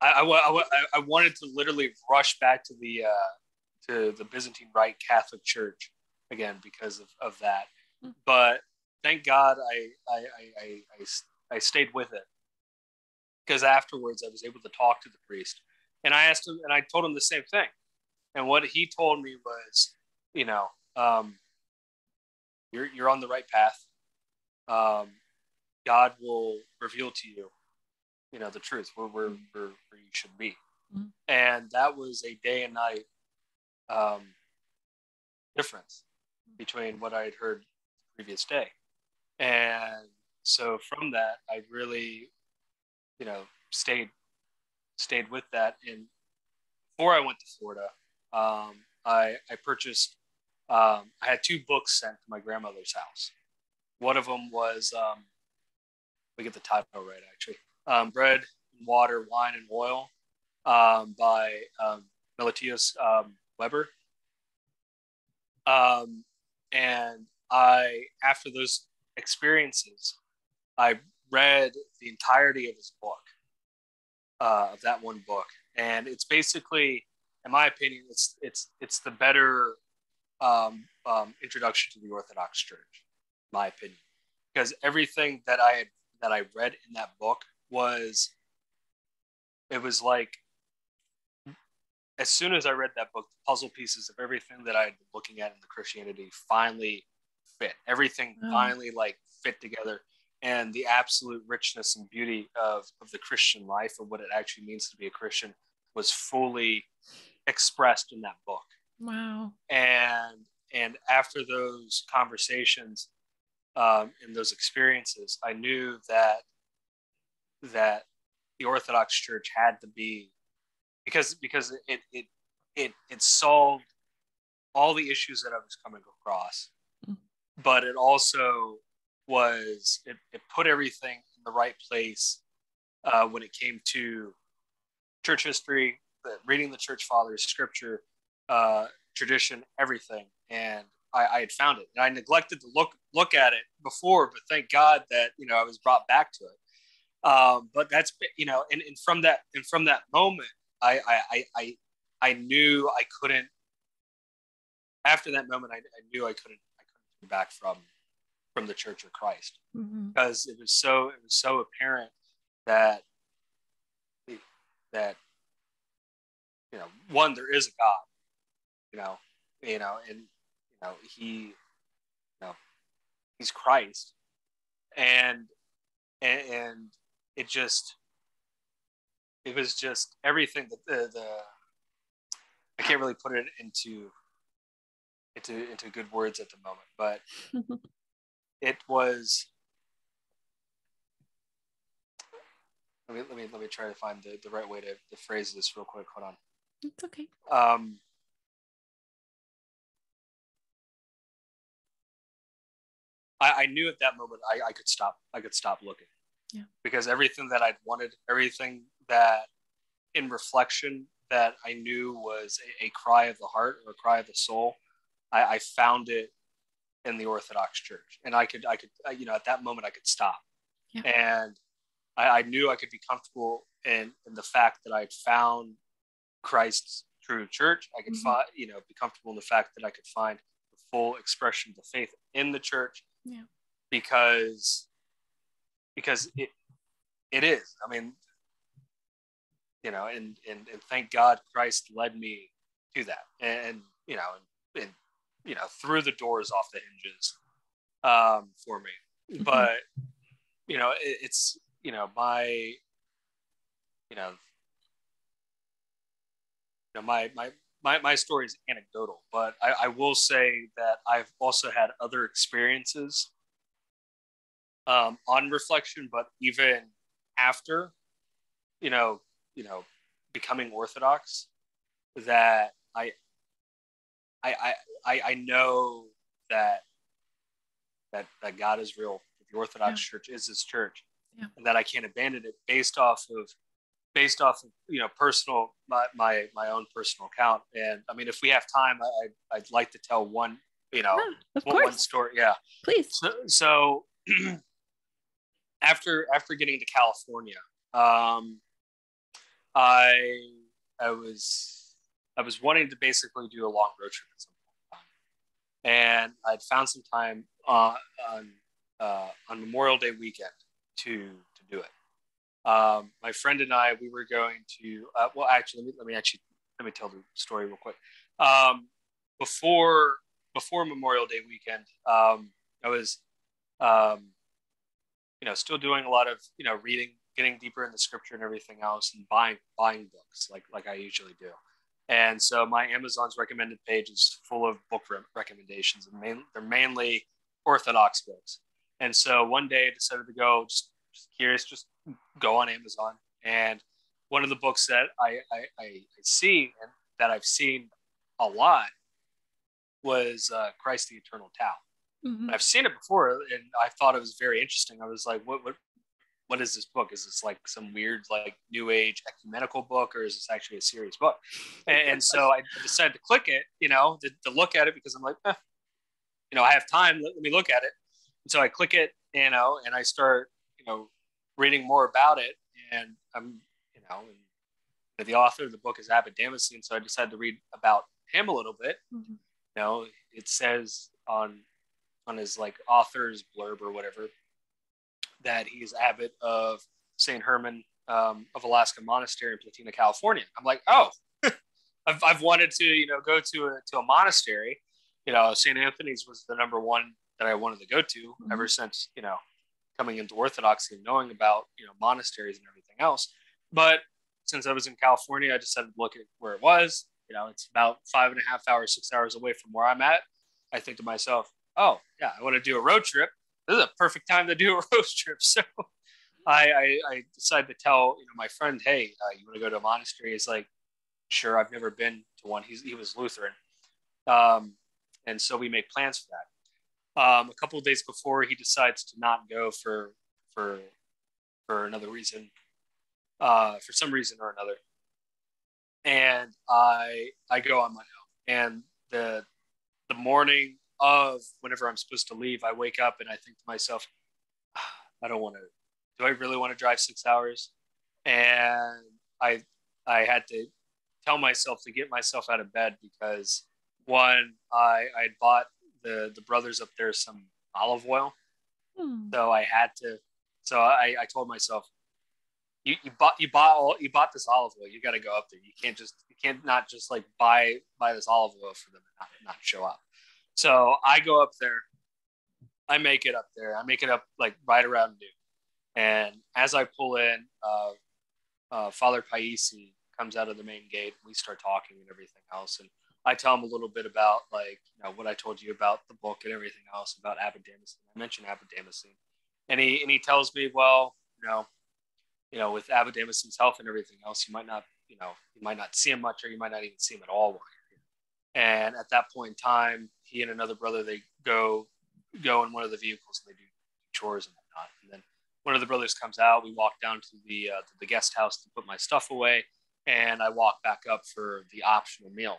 I, I, I, I wanted to literally rush back to the, uh, to the Byzantine Rite Catholic Church again because of, of that. Hmm. But thank God I, I, I, I, I stayed with it because afterwards I was able to talk to the priest and I asked him and I told him the same thing. And what he told me was, you know, um, you're, you're on the right path. Um, God will reveal to you, you know, the truth where, where, where, where you should be. Mm-hmm. And that was a day and night um, difference between what I had heard the previous day. And so from that, I really, you know, stayed stayed with that. And before I went to Florida, um, I, I purchased, um, I had two books sent to my grandmother's house. One of them was, um, we get the title right actually, um, Bread Water, Wine and Oil um, by um, Meletios um, Webber. Um, and I, after those experiences, I read the entirety of his book, uh, of that one book, and it's basically, in my opinion, it's it's it's the better um, um, introduction to the Orthodox Church, my opinion, because everything that I had that I read in that book was, it was like, as soon as I read that book, the puzzle pieces of everything that I had been looking at in the Christianity finally fit. Everything oh. finally like fit together and the absolute richness and beauty of, of the Christian life and what it actually means to be a Christian was fully expressed in that book. Wow. And and after those conversations um, and those experiences, I knew that that the Orthodox Church had to be because because it it it it solved all the issues that I was coming across but it also was it, it put everything in the right place uh, when it came to church history, the, reading the church fathers, scripture, uh, tradition, everything. And I, I, had found it, and I neglected to look look at it before, but thank God that you know I was brought back to it. Um, but that's you know, and, and from that and from that moment, I I I I knew I couldn't. After that moment, I, I knew I couldn't I couldn't turn back from from the Church of Christ mm-hmm. because it was so it was so apparent that that you know one there is a God you know you know and you know he you know he's Christ and and, and it just it was just everything that the, the I can't really put it into into into good words at the moment, but it was. Let me let me let me try to find the, the right way to, to phrase this real quick. Hold on. It's okay. Um, I, I knew at that moment I, I could stop. I could stop looking. Yeah. Because everything that I'd wanted, everything that in reflection that I knew was a, a cry of the heart or a cry of the soul, I, I found it in the Orthodox Church, and I could I could you know at that moment I could stop, yeah. and I, I, knew I could be comfortable in in the fact that I had found Christ's true church. I could mm-hmm. find you know be comfortable in the fact that I could find the full expression of the faith in the church. Yeah. because because it it is. I mean, you know, and and, and thank God Christ led me to that, and, you know, and, and, you know, threw the doors off the hinges um, for me. Mm-hmm. But you know, it, it's you know my you know you know my my my, my story is anecdotal, but I, I will say that I've also had other experiences um, on reflection, but even after, you know, you know, becoming Orthodox, that I, I, I, I know that that that God is real. The Orthodox yeah. Church is His church, yeah. and that I can't abandon it based off of based off of you know personal my my, my own personal account. And I mean, if we have time, I, I'd like to tell one you know of one, one story. Yeah, please. So, so after after getting to California, um, I I was I was wanting to basically do a long road trip at some point, and I'd found some time uh, on uh, on Memorial Day weekend to to do it. Um, my friend and I, we were going to. Uh, well, actually, let me, let me actually let me tell the story real quick. Um, before before Memorial Day weekend, um, I was, um, you know, still doing a lot of you know reading, getting deeper in the scripture and everything else, and buying buying books like like I usually do. And so my Amazon's recommended page is full of book re- recommendations, and main, they're mainly Orthodox books. And so one day I decided to go, just, just curious, just go on Amazon. And one of the books that I, I, I see and that I've seen a lot was uh, Christ the Eternal Tao. Mm-hmm. I've seen it before and I thought it was very interesting. I was like, what, what, what is this book? Is this like some weird, like new age ecumenical book, or is this actually a serious book? And, and so I decided to click it, you know, to, to look at it because I'm like, eh, you know, I have time. Let, let me look at it. And so I click it, you know, and I start, you know, reading more about it. And I'm, you know, and the author of the book is Abbot Damascene. So I decided to read about him a little bit. Mm-hmm. You know, it says on on his like author's blurb or whatever that he's abbot of St. Herman um, of Alaska Monastery in Platina, California. I'm like, oh, I've, I've wanted to, you know, go to a, to a monastery you know, St. Anthony's was the number one that I wanted to go to mm-hmm. ever since, you know, coming into Orthodoxy and knowing about, you know, monasteries and everything else. But since I was in California, I decided to look at where it was. You know, it's about five and a half hours, six hours away from where I'm at. I think to myself, oh, yeah, I want to do a road trip. This is a perfect time to do a road trip. So I, I, I decided to tell, you know, my friend, hey, uh, you want to go to a monastery? He's like, sure, I've never been to one. He's, he was Lutheran. Um, and so we make plans for that. Um, a couple of days before, he decides to not go for for for another reason, uh, for some reason or another, and I I go on my own. And the the morning of whenever I'm supposed to leave, I wake up and I think to myself, ah, I don't want to. Do I really want to drive six hours? And I I had to tell myself to get myself out of bed because one, I I bought the the brothers up there some olive oil, hmm. so I had to. So I I told myself, you, you bought you bought all you bought this olive oil. You got to go up there. You can't just you can't not just like buy buy this olive oil for them and not, not show up. So I go up there. I make it up there. I make it up like right around noon. And as I pull in, uh, uh, Father Paisi comes out of the main gate. We start talking and everything else. And I tell him a little bit about like you know what I told you about the book and everything else about Abbot Damascene. I mentioned Abbot Damascene, and he and he tells me, well, you know, you know, with Damascene's health and everything else, you might not, you know, you might not see him much, or you might not even see him at all. And at that point in time, he and another brother they go go in one of the vehicles and they do chores and whatnot. And then one of the brothers comes out. We walk down to the uh, to the guest house to put my stuff away, and I walk back up for the optional meal.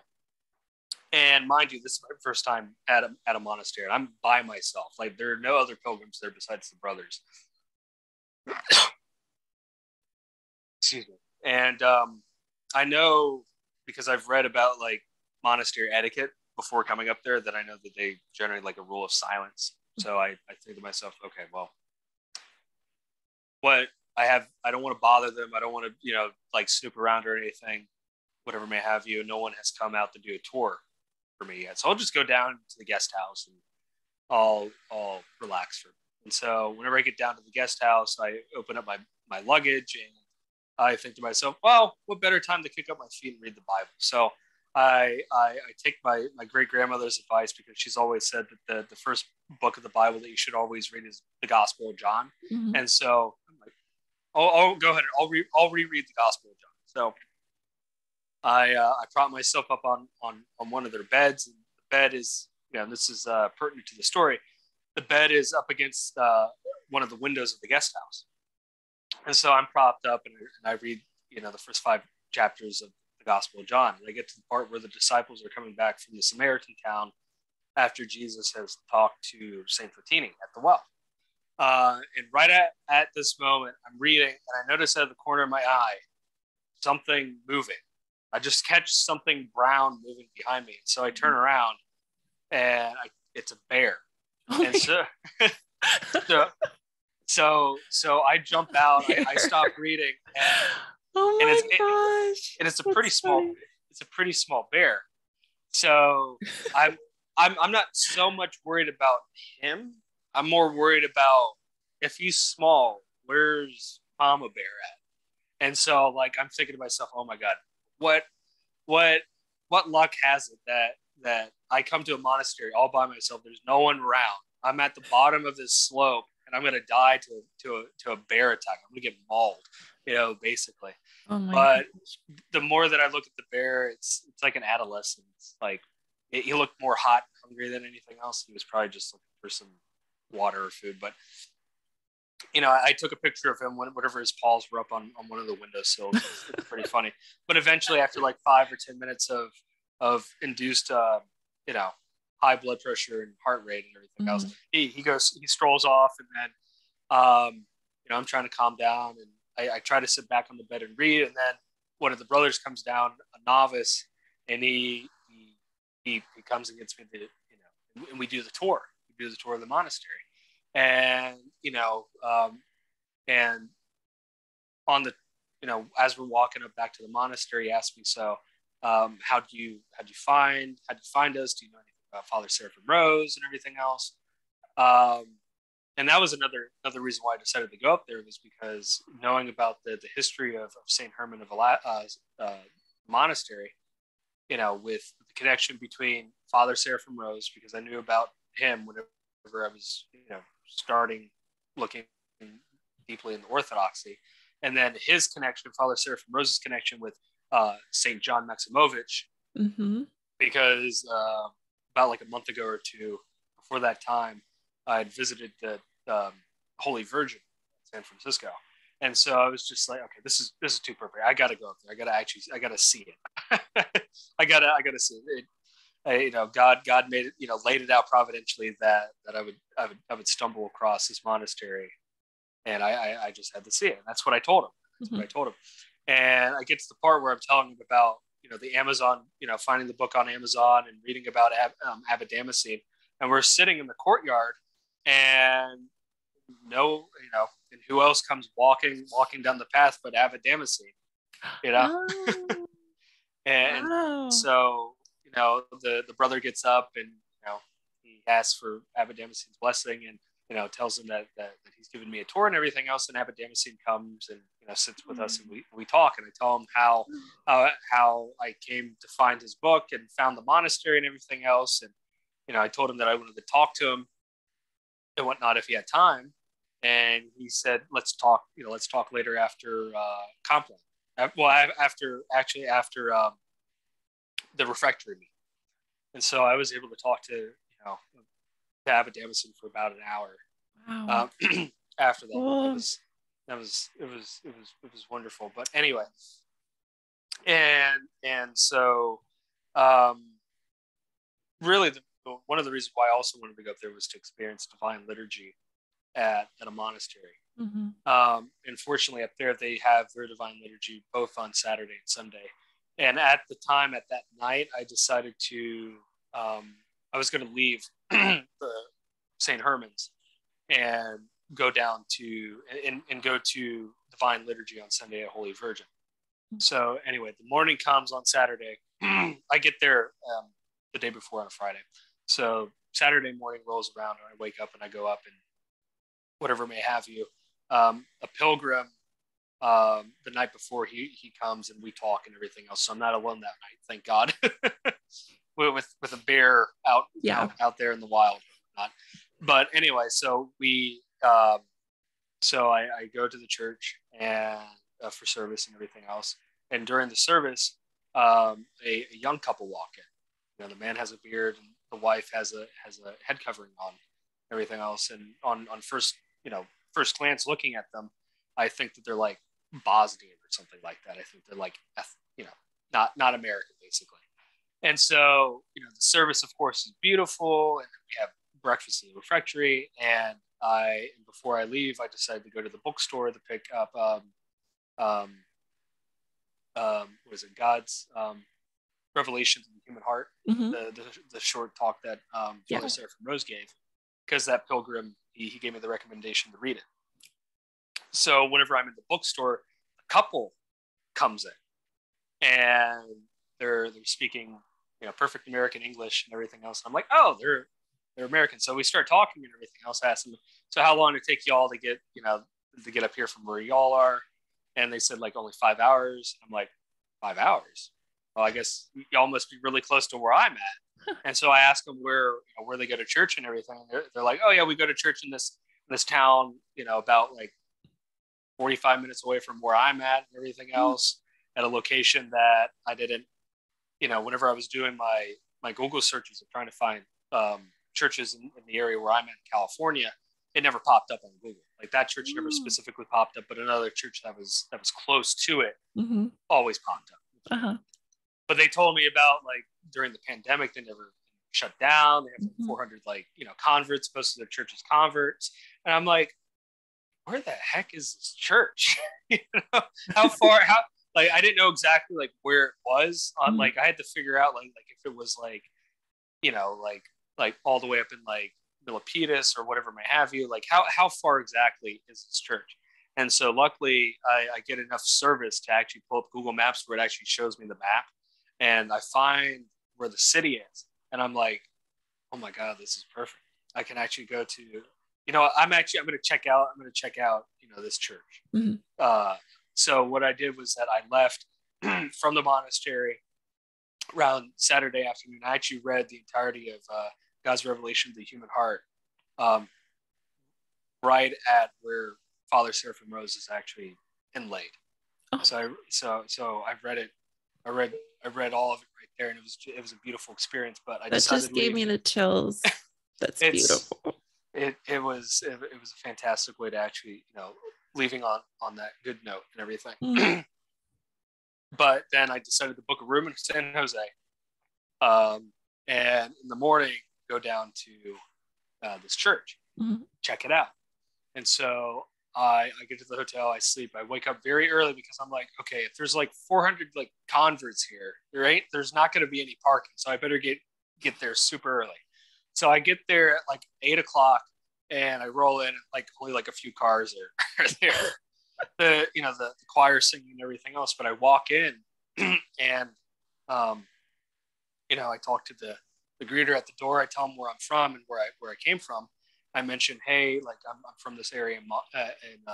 And mind you, this is my first time at a, at a monastery. And I'm by myself. Like there are no other pilgrims there besides the brothers. Excuse me. And um, I know because I've read about like monastery etiquette before coming up there that I know that they generate like a rule of silence So I, I think to myself, okay, well, what I have, I don't want to bother them. I don't want to, you know, like snoop around or anything, whatever may have you. No one has come out to do a tour for me yet. So I'll just go down to the guest house and I'll, I'll relax for. Me. And so whenever I get down to the guest house, I open up my, my luggage and I think to myself, well, what better time to kick up my feet and read the Bible? So I, I, I take my, my great grandmother's advice because she's always said that the, the first book of the Bible that you should always read is the Gospel of John. Mm-hmm. And so I'm like, I'll, I'll, go ahead. I'll, re- I'll reread the Gospel of John. So I, uh, I prop myself up on, on, on one of their beds. And the bed is, you know, this is uh, pertinent to the story. The bed is up against uh, one of the windows of the guest house. And so I'm propped up and, and I read, you know, the first five chapters of the Gospel of John. And I get to the part where the disciples are coming back from the Samaritan town after Jesus has talked to Saint Fotini at the well. Uh, and right at, at this moment, I'm reading and I notice out of the corner of my eye something moving. I just catch something brown moving behind me. So I turn mm-hmm. around and I, it's a bear. Oh and so, so, so, so I jump out, I, I stop reading and Oh my and it's, gosh! It, and it's a pretty small. It's a pretty small bear. So I'm I'm I'm not so much worried about him. I'm more worried about if he's small, where's Mama Bear at? And so like I'm thinking to myself, oh my god, what what what luck has it that that I come to a monastery all by myself. There's no one around. I'm at the bottom of this slope and I'm gonna die to to a to a bear attack. I'm gonna get mauled you know, basically. Oh but gosh. the more that I look at the bear, it's it's like an adolescent. like it, he looked more hot, hungry than anything else. He was probably just looking for some water or food. But you know, I, I took a picture of him when whatever his paws were up on, on one of the windowsills. It's pretty funny. But eventually, after like five or ten minutes of of induced, uh, you know, high blood pressure and heart rate and everything mm-hmm. else, he he goes he strolls off, and then um, you know I'm trying to calm down and I, I try to sit back on the bed and read, and then one of the brothers comes down, a novice, and he he he, he comes and gets me the you know, and we do the tour. We do the tour of the monastery, and you know, um, and on the you know, as we're walking up back to the monastery, he asked me, so um, how do you how do you find how do you find us? Do you know anything about Father Seraphim Rose and everything else? Um, and that was another another reason why I decided to go up there was because knowing about the the history of, of Saint Herman of uh, uh, Monastery, you know, with the connection between Father Seraphim Rose, because I knew about him whenever I was you know starting looking deeply in the Orthodoxy, and then his connection, Father Seraphim Rose's connection with uh, Saint John Maximovich, mm-hmm. because uh, about like a month ago or two before that time I had visited the um, Holy Virgin in San Francisco, and so I was just like, okay, this is this is too perfect. I got to go up there. I got to actually, I got to see it. I gotta, I gotta see it. it I, you know, God, God made it, you know, laid it out providentially that that I would, I would, I would stumble across this monastery, and I, I, I just had to see it. And that's what I told him. That's mm-hmm. what I told him. And I get to the part where I'm telling him about, you know, the Amazon, you know, finding the book on Amazon and reading about Ab, um, and we're sitting in the courtyard and no, you know, and who else comes walking walking down the path but Abbot you know? Oh. and so, you know, the the brother gets up and you know he asks for Abbot blessing and you know tells him that, that, that he's given me a tour and everything else. And Abbot Damascene comes and you know sits with mm. us and we, we talk and I tell him how uh, how I came to find his book and found the monastery and everything else. And you know I told him that I wanted to talk to him and whatnot if he had time. And he said, "Let's talk. You know, let's talk later after uh, Compline. Well, after actually after um, the refectory meeting." And so I was able to talk to you know to Abbot Damascene for about an hour. Wow. Um, after that, oh. it was that was it was it was it was wonderful. But anyway, and and so um, really the one of the reasons why I also wanted to go up there was to experience divine liturgy at, at a monastery. Mm-hmm. Um, unfortunately, up there they have their divine liturgy both on Saturday and Sunday. And at the time, at that night, I decided to um, I was going to leave the St. Herman's and go down to and, and go to Divine Liturgy on Sunday at Holy Virgin. So anyway, the morning comes on Saturday. I get there um, the day before on a Friday. So Saturday morning rolls around and I wake up and I go up and whatever may have you. Um, a pilgrim um, the night before he he comes and we talk and everything else. So I'm not alone that night, thank God. with with a bear out yeah. out, out there in the wild. Not. But anyway, so we um, so I, I go to the church and uh, for service and everything else. And during the service, um, a, a, young couple walk in. You know, the man has a beard and the wife has a has a head covering on, everything else. And on on first you know first glance looking at them, I think that they're like Bosnian or something like that. I think they're like you know not not American basically. And so you know the service of course is beautiful, and we have breakfast in the refectory. And I before I leave, I decided to go to the bookstore to pick up um, um, um, what is it, God's um, Revelations Human Heart, mm-hmm. the, the, the short talk that um, Father yeah. Seraphim Rose gave, because that pilgrim he, he gave me the recommendation to read it. So whenever I'm in the bookstore, a couple comes in, and they're they're speaking you know perfect American English and everything else. And I'm like, oh, they're they're American. So we start talking and everything else. I asked them, so how long did it take y'all to get you know to get up here from where y'all are? and they said like only five hours. I'm like, five hours? Well, I guess y'all must be really close to where I'm at. and so I asked them where you know, where they go to church and everything. They're, they're, like, oh yeah, we go to church in this this town, you know, about like 45 minutes away from where I'm at and everything hmm. else, at a location that I didn't, you know, whenever I was doing my my Google searches of trying to find um, churches in, in the area where I'm at in California, it never popped up on Google. Like that church never mm. specifically popped up, but another church that was that was close to it mm-hmm. always popped up. Uh-huh. But they told me about like during the pandemic, they never shut down. They have mm-hmm. 400 like you know converts, most of their churches converts, and I'm like, where the heck is this church? you know, how far? how like I didn't know exactly like where it was on. Mm-hmm. Like I had to figure out like like if it was like, you know, like like all the way up in like Milpitas or whatever may have you. Like how how far exactly is this church? And so luckily I, I get enough service to actually pull up Google Maps where it actually shows me the map, and I find where the city is, and I'm like, oh my god, this is perfect. I can actually go to, you know, I'm actually I'm going to check out. I'm going to check out, you know, this church. Mm-hmm. Uh, so what I did was that I left from the monastery around Saturday afternoon. I actually read the entirety of uh, God's revelation of the human heart, um, right at where Father Seraphim Rose is actually inlaid. Oh. So I so so I've read it. I read I read all of it right there, and it was it was a beautiful experience. But I that just gave me the chills. That's beautiful. It it was it, it, was a fantastic way to actually you know leaving on on that good note and everything. Mm. but then I decided to book a room in San Jose. Um, and in the morning, go down to uh, this church, mm-hmm. check it out. And so I, I get to the hotel, I sleep, I wake up very early because I'm like, okay, if there's like 400 like converts here, right? There's not going to be any parking, so I better get get there super early. So I get there at like eight o'clock, and I roll in, like only like a few cars are, are there. the you know the, the choir singing and everything else, but I walk in, and um, you know I talk to the the greeter at the door. I tell him where I'm from and where I where I came from. I mentioned, hey, like I'm, I'm from this area in, uh, in, uh,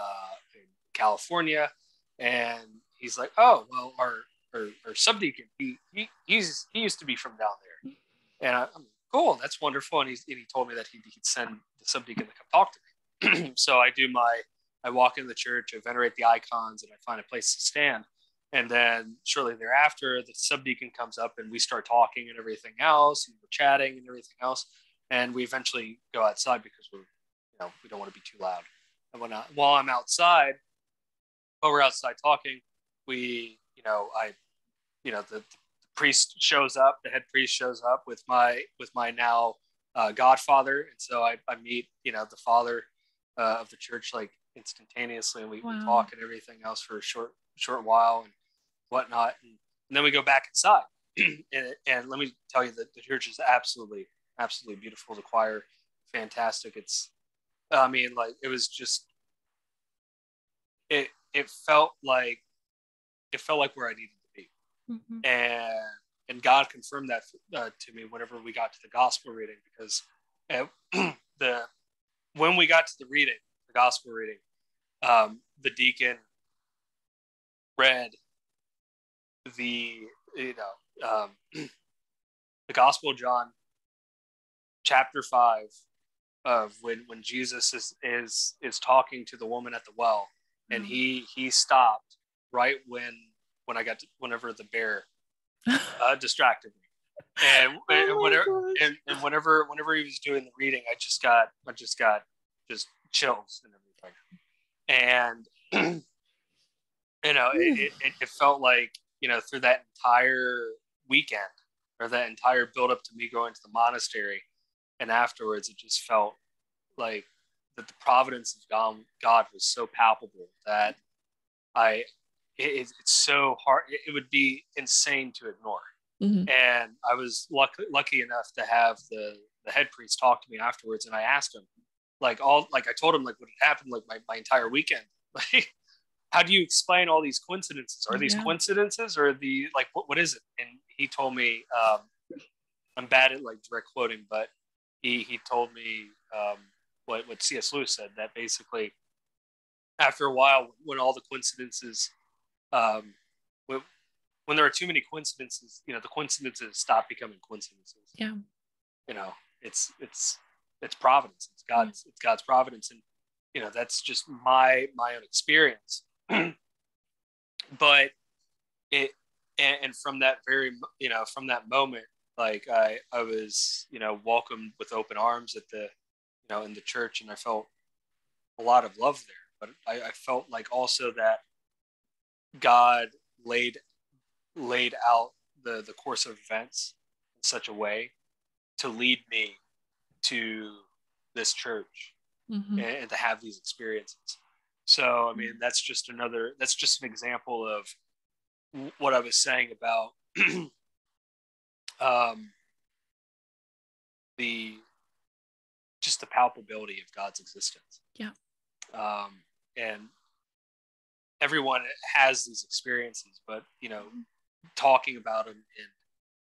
in, California, and he's like, oh, well, our our, our subdeacon, he, he he's he used to be from down there, and I, am cool, that's wonderful. And, he's, and he told me that he'd, he'd send the subdeacon to come talk to me. so I do my, I walk into the church, I venerate the icons, and I find a place to stand. And then shortly thereafter, the subdeacon comes up and we start talking and everything else, and we're chatting and everything else. And we eventually go outside because we're, you know, we don't want to be too loud. And when while I'm outside, while we're outside talking, we, you know, I, you know, the, the priest shows up, the head priest shows up with my, with my now uh, godfather. And so I, I meet, you know, the father uh, of the church like instantaneously and we, wow. we talk and everything else for a short, short while. And whatnot. And, and then we go back inside. and, and, let me tell you that the church is absolutely, absolutely beautiful. The choir, fantastic. It's, I mean, like it was just, it it felt like, it felt like where I needed to be, mm-hmm. and and God confirmed that uh, to me whenever we got to the gospel reading because the when we got to the reading, the gospel reading, um, the deacon read the you know um, the Gospel of John, chapter five, of when when Jesus is is is talking to the woman at the well, and mm-hmm. he he stopped right when when I got to, whenever the bear uh, distracted me. And, oh and whenever and, and, whenever whenever he was doing the reading, I just got I just got just chills and everything. And you know, it, it, it felt like you know through that entire weekend or that entire build up to me going to the monastery, and afterwards, it just felt like that the providence of God, God was so palpable that I it, it's so hard. It would be insane to ignore. Mm-hmm. And I was lucky, lucky enough to have the, the head priest talk to me afterwards. And I asked him, like, all, like, I told him, like, what had happened, like, my, my entire weekend. Like, how do you explain all these coincidences? Are these yeah. coincidences or the, like, what, what is it? And he told me, um, I'm bad at like direct quoting, but he, he told me um, what, what C.S. Lewis said that basically after a while, when all the coincidences um, when, when there are too many coincidences, you know, the coincidences stop becoming coincidences. Yeah. You know, it's it's it's providence. It's God's yeah. it's God's providence, and you know that's just my my own experience. but it and, and from that very you know from that moment, like I I was you know welcomed with open arms at the you know in the church, and I felt a lot of love there. But I, I felt like also that God laid laid out the the course of events in such a way to lead me to this church mm-hmm. and, and, to have these experiences. So I mean that's just another that's just an example of what I was saying about um, the just the palpability of God's existence. Yeah. Um, and everyone has these experiences, but you know, talking about them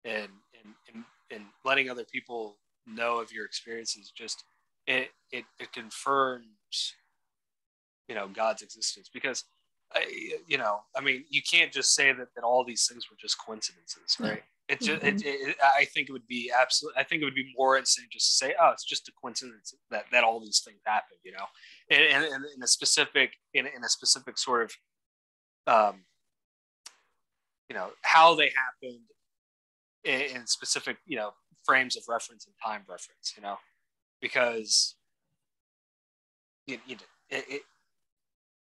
and and and and, and letting other people know of your experiences just it it, it confirms you know God's existence because I, you know I mean you can't just say that that all these things were just coincidences, right? It just, mm-hmm. it, it, I think it would be absolutely. I think it would be more insane just to say, "Oh, it's just a coincidence that that all these things happen," you know, and, and, and in a specific in, in a specific sort of, um, you know, how they happened in, in specific, you know, frames of reference and time reference, you know, because you, you it, it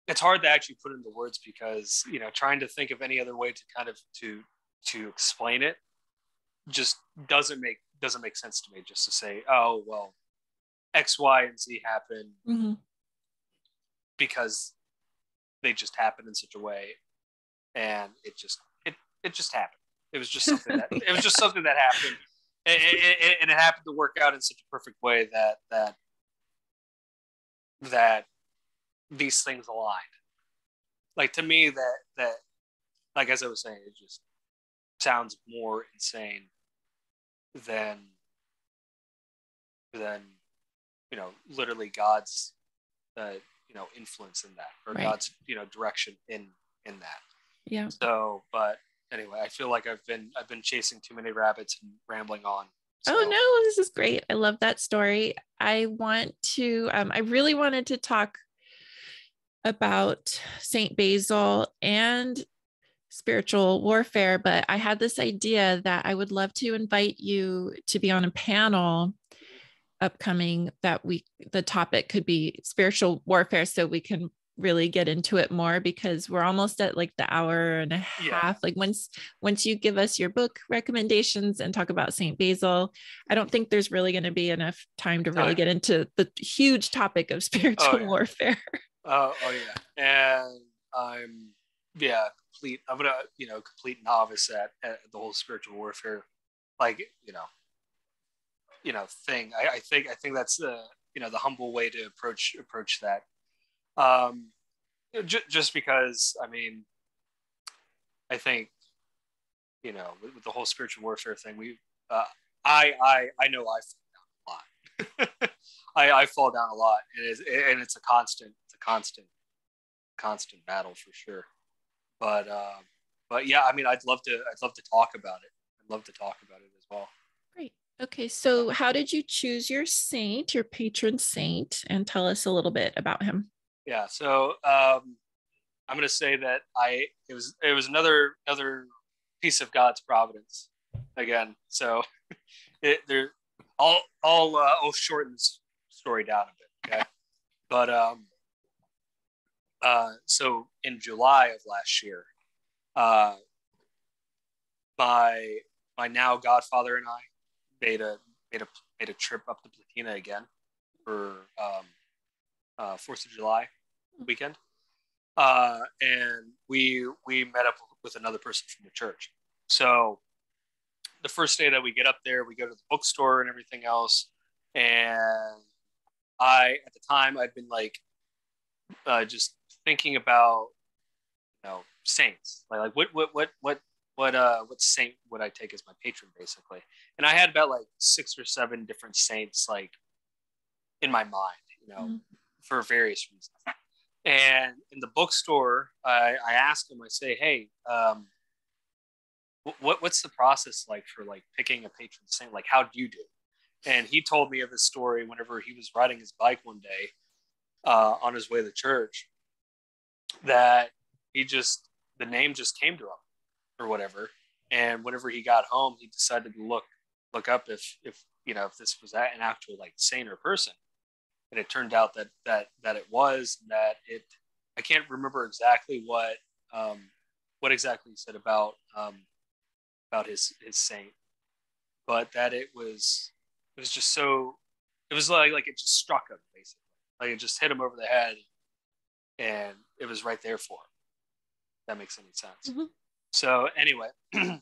it's hard to actually put into words because you know trying to think of any other way to kind of to to explain it just doesn't make doesn't make sense to me just to say oh well x y and z happen mm-hmm. because they just happened in such a way and it just it it just happened. It was just something that it was just something that happened. And it, and it happened to work out in such a perfect way that that that these things aligned. Like to me that that like as i was saying it just sounds more insane than than you know literally God's uh, you know influence in that or right. God's you know direction in in that. Yeah. So, but anyway, I feel like I've been I've been chasing too many rabbits and rambling on. So. Oh no, this is great. I love that story. I want to um, I really wanted to talk about Saint Basil and spiritual warfare, but I had this idea that I would love to invite you to be on a panel upcoming that we the topic could be spiritual warfare so we can really get into it more because we're almost at like the hour and a half yeah. like once once you give us your book recommendations and talk about St. Basil I don't think there's really going to be enough time to really get into the huge topic of oh, spiritual oh, yeah. warfare. Oh, oh yeah. And I'm yeah, complete i'm gonna you know complete novice at, at the whole spiritual warfare like you know you know thing. I, I think I think that's the you know the humble way to approach approach that. Um, j- just because I mean, I think you know with, with the whole spiritual warfare thing, we uh, I I I know I fall down a lot. I, I fall down a lot, and it's, and it's a constant it's a constant constant battle for sure. But um, but yeah, I mean, I'd love to I'd love to talk about it. I'd love to talk about it as well. Great. Okay, so how did you choose your saint, your patron saint, and tell us a little bit about him? Yeah, so um, I'm going to say that I it was it was another another piece of God's providence again. So it there I'll I'll uh, I'll shorten this story down a bit, okay? But um, uh, so in July of last year, uh, my my now godfather and I made a made a made a trip up to Platina again for um, uh, Fourth of July weekend, uh, and we we met up with another person from the church. So the first day that we get up there, we go to the bookstore and everything else, and I at the time I'd been like uh, just thinking about you know saints. Like like what what what what what uh what saint would I take as my patron basically? And I had about like six or seven different saints like in my mind you know mm-hmm. for various reasons. And in the bookstore I I asked him I say hey um what what's the process like for like picking a patron saint? Like how do you do? And he told me of his story whenever he was riding his bike one day uh, on his way to church that he just the name just came to him or whatever. And whenever he got home he decided to look look up if if you know if this was an actual like saint or person. And it turned out that that that it was that it i can't remember exactly what um what exactly he said about um about his his saint but that it was it was just so it was like like it just struck him basically. Like it just hit him over the head and it was right there for him. That makes any sense. Mm-hmm. So anyway,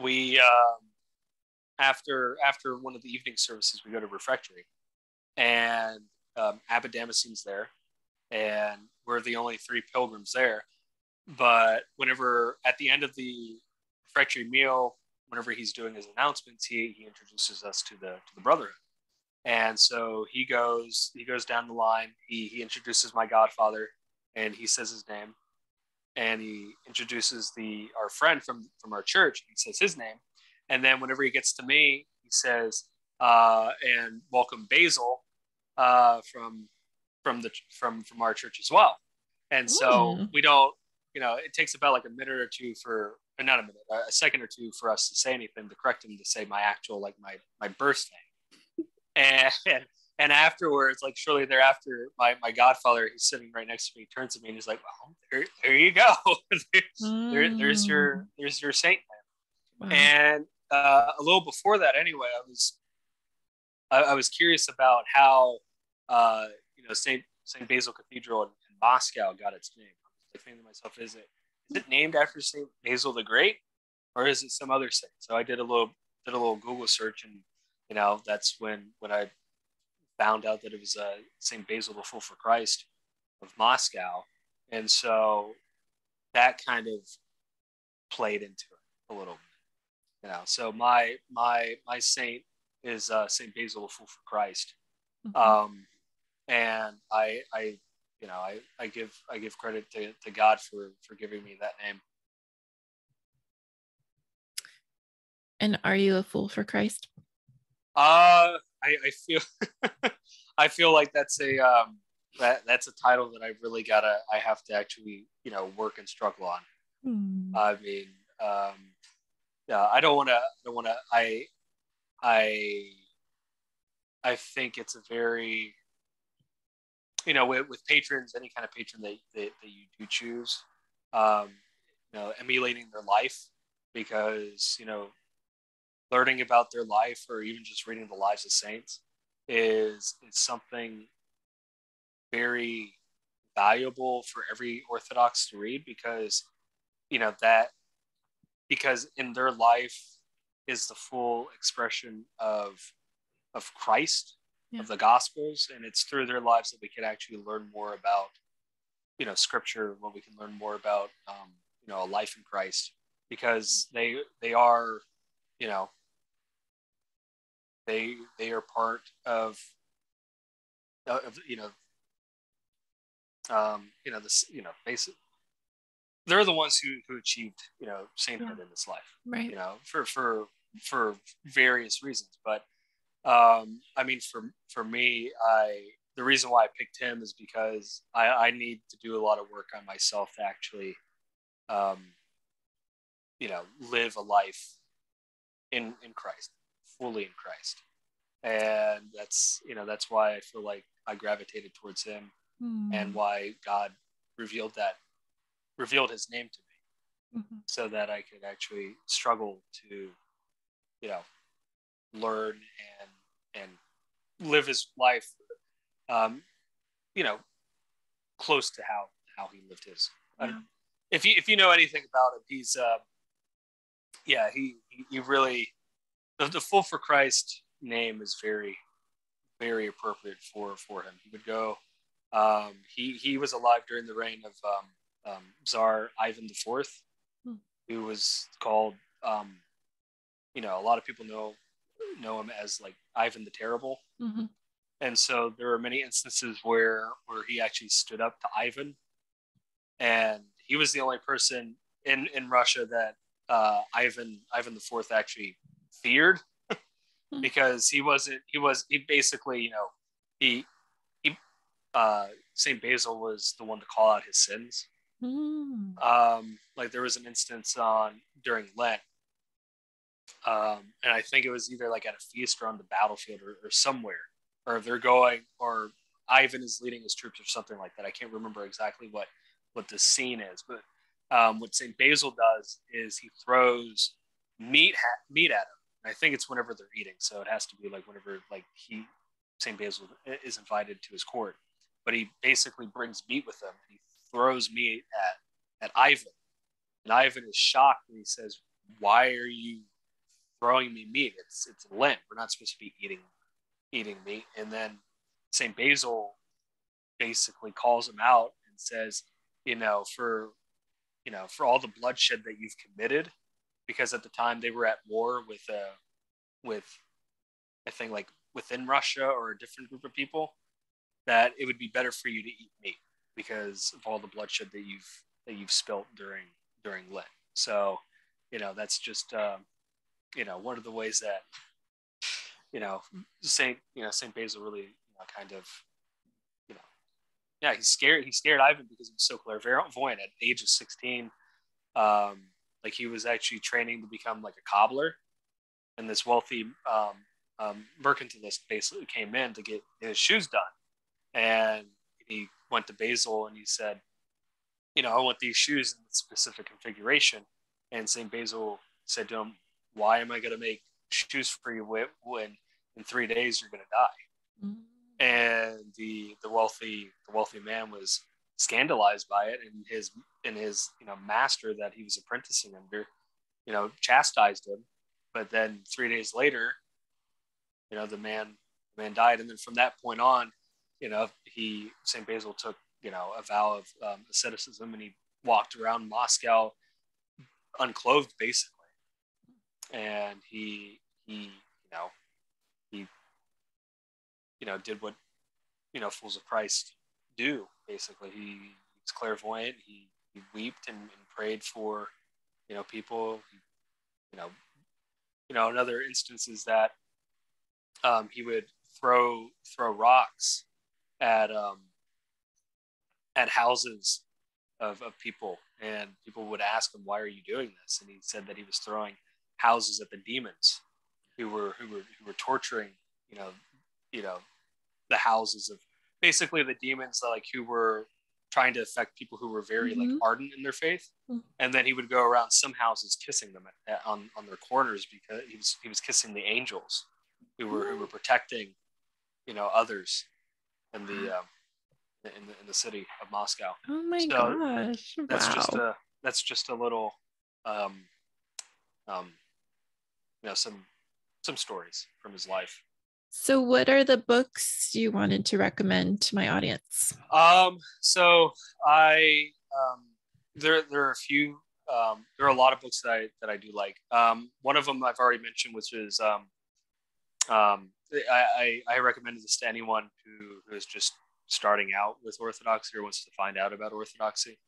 we um, after after one of the evening services, we go to refectory, and um, Abbot Damascene's there, and we're the only three pilgrims there. But whenever at the end of the refectory meal, whenever he's doing his announcements, he he introduces us to the to the brotherhood. And so he goes, he goes down the line. He he introduces my godfather, and he says his name, and he introduces the our friend from from our church. He says his name, and then whenever he gets to me, he says, uh, "And welcome Basil uh, from from the from from our church as well." And so mm. we don't, you know, it takes about like a minute or two for not a minute, a second or two for us to say anything to correct him to say my actual like my my birth name and and afterwards, like shortly thereafter, my my godfather, he's sitting right next to me, turns to me and he's like, "Well, there, there you go. there, there's your mm. there's your saint." Wow. And uh, a little before that, anyway, I was I, I was curious about how uh, you know Saint Saint Basil Cathedral in, in, Moscow got its name. I was thinking to myself, is it is it named after Saint Basil the Great, or is it some other saint? So I did a little did a little Google search and you know, that's when when I found out that it was uh, St. Basil the Fool for Christ of Moscow, and so that kind of played into it a little bit. You know, so my my my saint is uh, St. Basil the Fool for Christ, mm-hmm. um, and I I you know I, I give I give credit to, to God for for giving me that name. And are you a fool for Christ? Uh, I, I feel I feel like that's a um, that that's a title that I really gotta I have to actually you know work and struggle on. Hmm. I mean, um, yeah, I don't want to. I don't want to. I I I think it's a very you know with, with patrons any kind of patron that, that, that you do choose um, you know emulating their life because you know learning about their life or even just reading the lives of saints is is something very valuable for every orthodox to read because you know that because in their life is the full expression of of Christ, Yeah. of the Gospels, and it's through their lives that we can actually learn more about, you know, Scripture. What we can learn more about, um, you know, a life in Christ, because they they are, you know, they they are part of, of you know, um, you know this you know basic. They're the ones who who achieved you know sainthood in this life Right. you know for for for various reasons but um i mean for for me i the reason why i picked him is because i i need to do a lot of work on myself to actually um you know live a life in in christ fully in christ and that's you know that's why i feel like i gravitated towards him Mm. and why god revealed that revealed his name to me Mhm. so that I could actually struggle to, you know, learn and and live his life, um, you know, close to how how he lived his. Don't- If you if you know anything about him, he's uh, yeah, he he, he really the, the full for Christ name is very very appropriate for for him. He would go. Um, he he was alive during the reign of um, um, Tsar Ivan the Fourth, Hmm. who was called. Um, you know, a lot of people know know him as like Ivan the Terrible, Mhm. and so there were many instances where where he actually stood up to Ivan, and he was the only person in in Russia that uh, Ivan Ivan the Fourth actually feared Hmm. because he wasn't he was he basically you know he he uh, Saint Basil was the one to call out his sins. Mm. Um, like there was an instance on during Lent, um, and I think it was either like at a feast or on the battlefield or, or somewhere, or they're going, or Ivan is leading his troops or something like that. I can't remember exactly what what the scene is, but um, what Saint Basil does is he throws meat ha- meat at him. I think it's whenever they're eating, so it has to be like whenever like he Saint Basil is invited to his court, but he basically brings meat with him. And he throws meat at at Ivan, and Ivan is shocked and he says, "Why are you throwing me meat? It's it's Lent. We're not supposed to be eating eating meat." And then Saint Basil basically calls him out and says, "You know, for you know, for all the bloodshed that you've committed, because at the time they were at war with uh with I think like within Russia or a different group of people, that it would be better for you to eat meat because of all the bloodshed that you've that you've spilt during during Lent. So, you know, that's just um, you know one of the ways that you know Saint you know Saint Basil really you know kind of you know yeah he scared he scared Ivan because he was so clairvoyant at the age of sixteen. Um, like he was actually training to become like a cobbler, and this wealthy um, um, mercantilist basically came in to get his shoes done, and he went to Basil and he said, you know, I want these shoes in this specific configuration. And St. Basil said to him, why am I going to make shoes for you when in three days you're going to die? Mm. And the, the wealthy, the wealthy man was scandalized by it. And his, and his, you know, master that he was apprenticing under, you know, chastised him. But then three days later, you know, the man, the man died. And then from that point on, you know, he Saint Basil took you know a vow of um, asceticism, and he walked around Moscow unclothed, basically. And he he you know he you know did what you know fools of Christ do. Basically, he was clairvoyant. He he wept and, and prayed for you know people. You know you know another instance is that um, he would throw throw rocks at um, at houses of, of people, and people would ask him, "Why are you doing this?" And he said that he was throwing houses at the demons who were who were who were torturing, you know, you know, the houses of basically the demons like who were trying to affect people who were very like Mhm. ardent in their faith. Mhm. And then he would go around some houses kissing them at, at- on on their corners because he was he was kissing the angels who were who were protecting, you know, others in the um, in the in the city of Moscow. Oh my So, gosh. That's wow. just a that's just a little um, um, you know some some stories from his life. So, what are the books you wanted to recommend to my audience? Um, so I um, there there are a few. Um, there are a lot of books that I that I do like. Um, one of them I've already mentioned, which is um, um, I, I, I recommended this to anyone who, who is just starting out with Orthodoxy or wants to find out about Orthodoxy.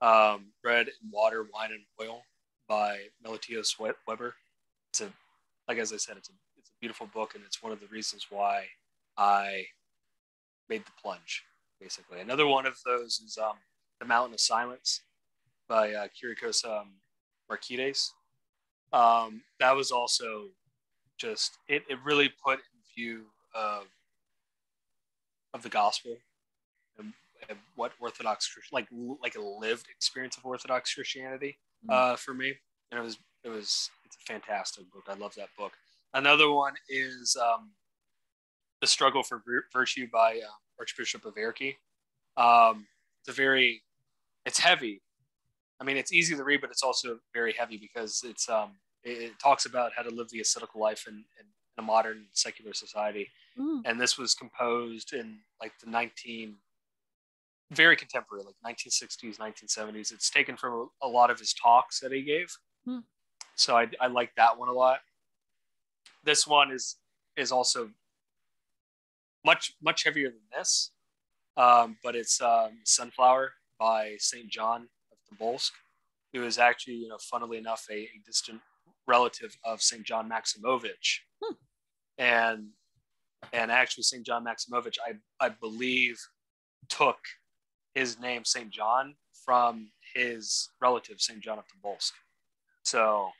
Um, Bread and Water, Wine and Oil by Meletios Weber. It's a, like as I said, it's a beautiful book, and it's one of the reasons why I made the plunge. Basically, another one of those is um, The Mountain of Silence by uh, Kyriakos um, Markides. Um, that was also just it, it really put in view of of the gospel and, and what Orthodox like like a lived experience of Orthodox Christianity mm-hmm. uh, for me, and it was it was it's a fantastic book. I love that book. Another one is um, the Struggle for Virtue by uh, Archbishop Averki. Um, it's a very it's heavy. I mean, it's easy to read, but it's also very heavy because it's um, it, talks about how to live the ascetical life in, in, in a modern secular society. Mm. And this was composed in like the 19, very contemporary, like 1960s, 1970s. It's taken from a, a lot of his talks that he gave. Mm. So I, I like that one a lot. This one is is also much much heavier than this, um, but it's um, Sunflower by Saint John of Tobolsk, who is actually, you know, funnily enough, a, a distant relative of St. John Maximovich. Hmm. And and actually St. John Maximovich, I, I believe, took his name St. John from his relative St. John of Tobolsk. So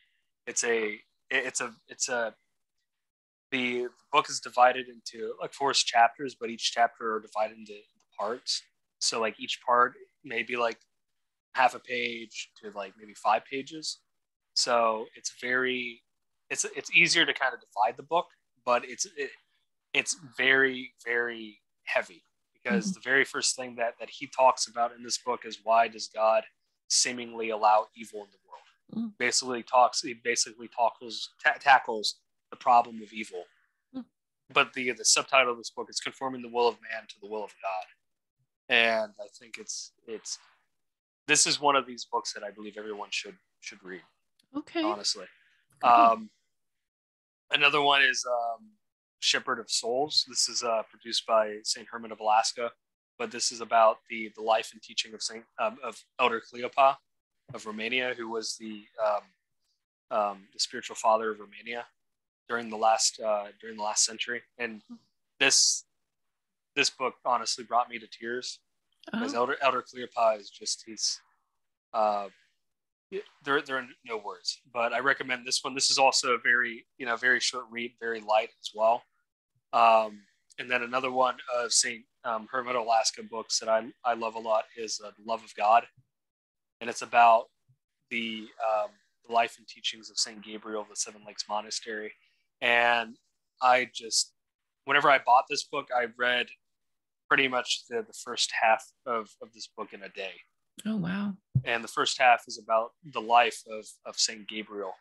it's a it's a it's a the, book is divided into like four chapters, but each chapter are divided into, parts. So like each part may be like half a page to like maybe five pages. So it's very, it's it's easier to kind of divide the book, but it's it, it's very very heavy because mm-hmm. the very first thing that that he talks about in this book is why does God seemingly allow evil in the world? Mm-hmm. Basically talks he basically tackles ta- tackles the problem of evil. Mm-hmm. But the the subtitle of this book is conforming the will of man to the will of God, and I think it's it's this is one of these books that I believe everyone should should read. Okay. Honestly. Um, another one is um, Shepherd of Souls. This is uh, produced by Saint Herman of Alaska, but this is about the the life and teaching of Saint um, of Elder Cleopa of Romania, who was the um, um, the spiritual father of Romania during the last uh, during the last century. And this this book honestly brought me to tears because oh. Elder Elder Cleopa is just he's uh, there, there are no words, but I recommend this one. This is also a very, you know, very short read, very light as well. Um, and then another one of St. Um, Herman Alaska books that I, I love a lot is uh, The Love of God. And it's about the, um, the life and teachings of St. Gabriel of the Seven Lakes Monastery. And I just, whenever I bought this book, I read pretty much the, the first half of, of this book in a day. Oh, wow. And the first half is about the life of, of Saint Gabriel.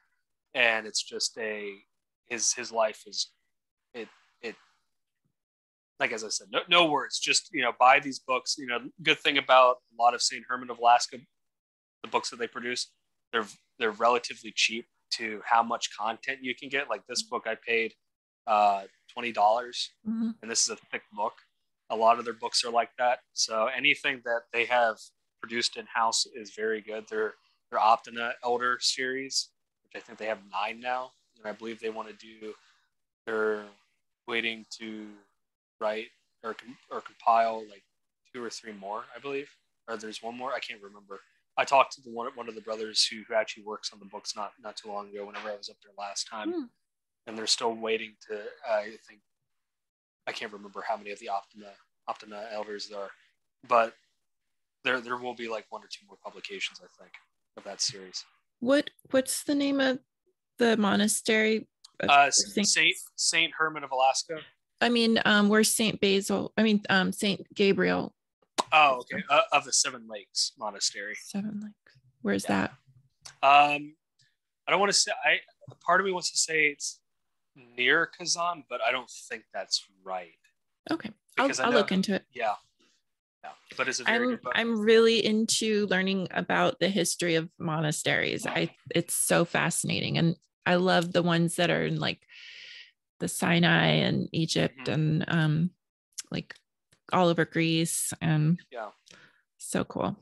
And it's just a, his, his life is, it, it, like as I said, no, no words, just, you know, buy these books. You know, good thing about a lot of St. Herman of Alaska, the books that they produce, they're, they're relatively cheap to how much content you can get. Like this book, I paid uh, $20 mm-hmm. and this is a thick book. A lot of their books are like that. So anything that they have produced in house is very good. Their their Optina Elder series, which I think they have nine now, and I believe they want to do. They're waiting to write or or compile like two or three more, I believe. Or there's one more. I can't remember. I talked to the one one of the brothers who, who actually works on the books not not too long ago. Whenever I was up there last time, hmm. and they're still waiting to. I think I can't remember how many of the Optina Optina elders there are, but there there will be like one or two more publications, I think, of that series. What what's the name of the monastery? Uh, Saint Saint Herman of Alaska. I mean, um, where's Saint Basil? I mean, um, Saint Gabriel. Oh, okay. Uh, of the Seven Lakes Monastery. Seven Lakes. Where's yeah. that? Um, I don't want to say. I part of me wants to say it's near Kazan, but I don't think that's right. Okay, I'll, I'll know, look into it. Yeah, yeah, but it's a very I'm, good book. I'm really into learning about the history of monasteries. I it's so fascinating, and I love the ones that are in like the Sinai and Egypt mm-hmm. and um like all over Greece and yeah, so cool.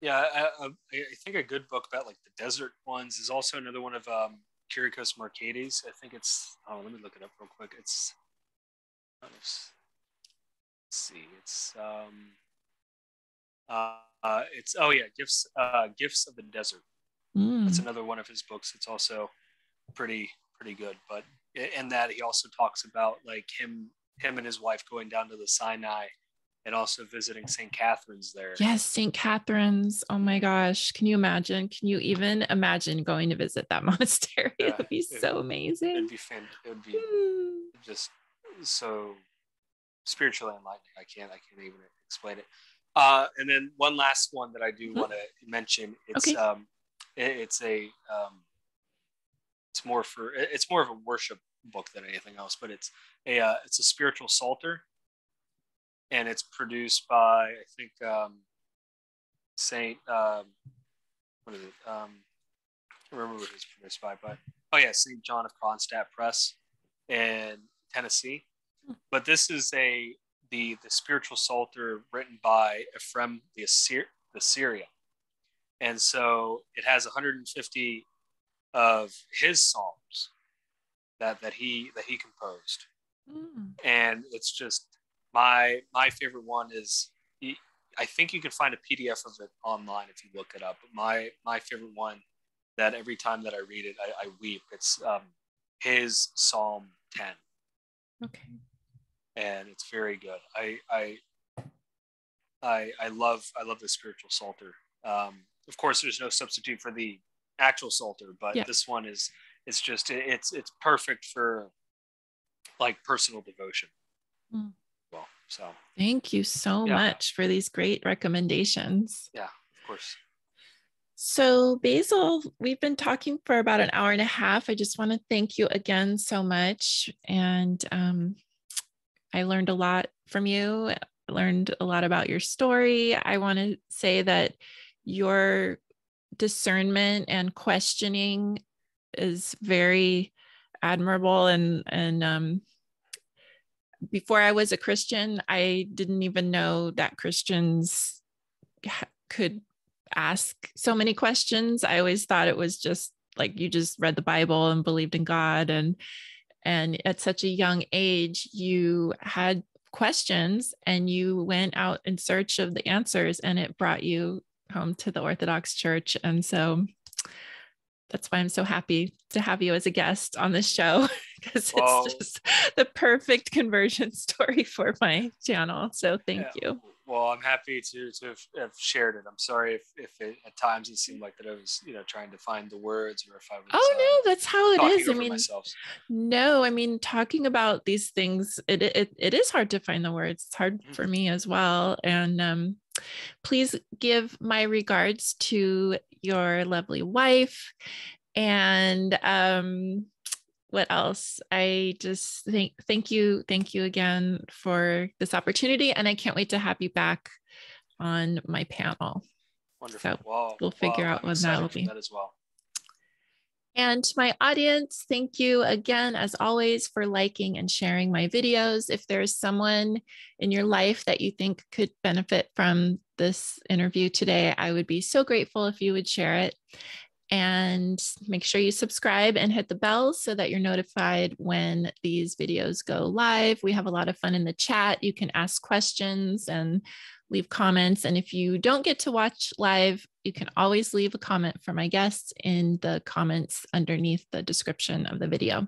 Yeah, I, I, I, think a good book about like the desert ones is also another one of um, Kyriakos Markides. I think it's. Oh, let me look it up real quick. It's. Let's see. It's. Um, uh, it's oh yeah, gifts. Uh, gifts of the desert. Mm. That's another one of his books. It's also pretty pretty good. But in that he also talks about like him him and his wife going down to the Sinai and also visiting St. Catherine's there. Yes, St. Catherine's. Oh my gosh. Can you imagine? Can you even imagine going to visit that monastery? Yeah, it would be it, so amazing. It'd be fan- it would be mm. just so spiritually enlightening. I can't I can't even explain it. Uh, and then one last one that I do mm-hmm. want to mention. It's okay. um it, it's a um it's more for it's more of a worship book than anything else, but it's a uh, it's a spiritual psalter and it's produced by I think um, Saint um, what is it? Um, I remember what it's produced by, but oh yeah, Saint John of Kronstadt Press in Tennessee. But this is a the the spiritual psalter written by Ephraim the Assyr the Syrian, and so it has 150 of his psalms that that he that he composed, mm. and it's just my my favorite one is I think you can find a PDF of it online if you look it up. But my my favorite one that every time that I read it, I, I weep. It's um, his Psalm 10. Okay. And it's very good. I I I, I love I love the spiritual psalter. Um, of course, there's no substitute for the actual psalter, but yeah. this one is it's just it's it's perfect for like personal devotion. Mm well. So thank you so yeah. much for these great recommendations. Yeah, of course. So, Basil, we've been talking for about an hour and a half. I just want to thank you again so much. And um, I learned a lot from you, I learned a lot about your story. I want to say that your discernment and questioning is very admirable. And and um, before I was a Christian, I didn't even know that Christians could ask so many questions. I always thought it was just like you just read the Bible and believed in God. And and at such a young age you had questions and you went out in search of the answers and it brought you home to the Orthodox Church. And so that's why I'm so happy to have you as a guest on this show because it's just the perfect conversion story for my channel. So thank yeah. you. Well, I'm happy to, to have shared it. I'm sorry if, if it, at times it seemed like that I was, you know, trying to find the words or if I was. Oh no, uh, that's how it is. I mean, myself. no, I mean, talking about these things, it, it, it is hard to find the words. It's hard mm-hmm. for me as well. And um, please give my regards to your lovely wife. And um, what else? I just think thank you, thank you again for this opportunity, and I can't wait to have you back on my panel. Wonderful. So we'll figure out when that will be. That as well. And to my audience, thank you again, as always, for liking and sharing my videos. If there's someone in your life that you think could benefit from this interview today, I would be so grateful if you would share it. And make sure you subscribe and hit the bell so that you're notified when these videos go live. We have a lot of fun in the chat. You can ask questions and leave comments. And if you don't get to watch live, you can always leave a comment for my guests in the comments underneath the description of the video.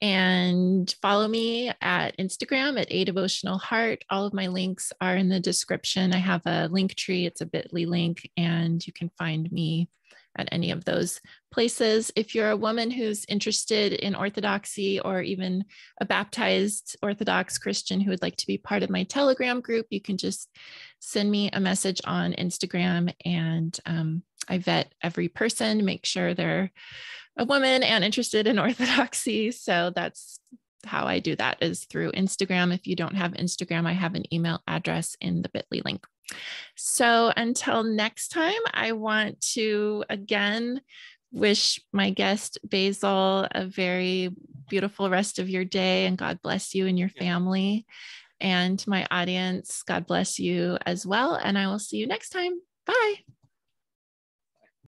And follow me at Instagram at a devotional heart. All of my links are in the description. I have a link tree, it's a bit.ly link, and you can find me at any of those places. If you're a woman who's interested in Orthodoxy or even a baptized Orthodox Christian who would like to be part of my Telegram group, you can just send me a message on Instagram and um, I vet every person, make sure they're a woman and interested in orthodoxy. So that's how I do that is through Instagram. If you don't have Instagram, I have an email address in the bit.ly link. So until next time, I want to again wish my guest Basil a very beautiful rest of your day and God bless you and your family. And my audience, God bless you as well. And I will see you next time. Bye.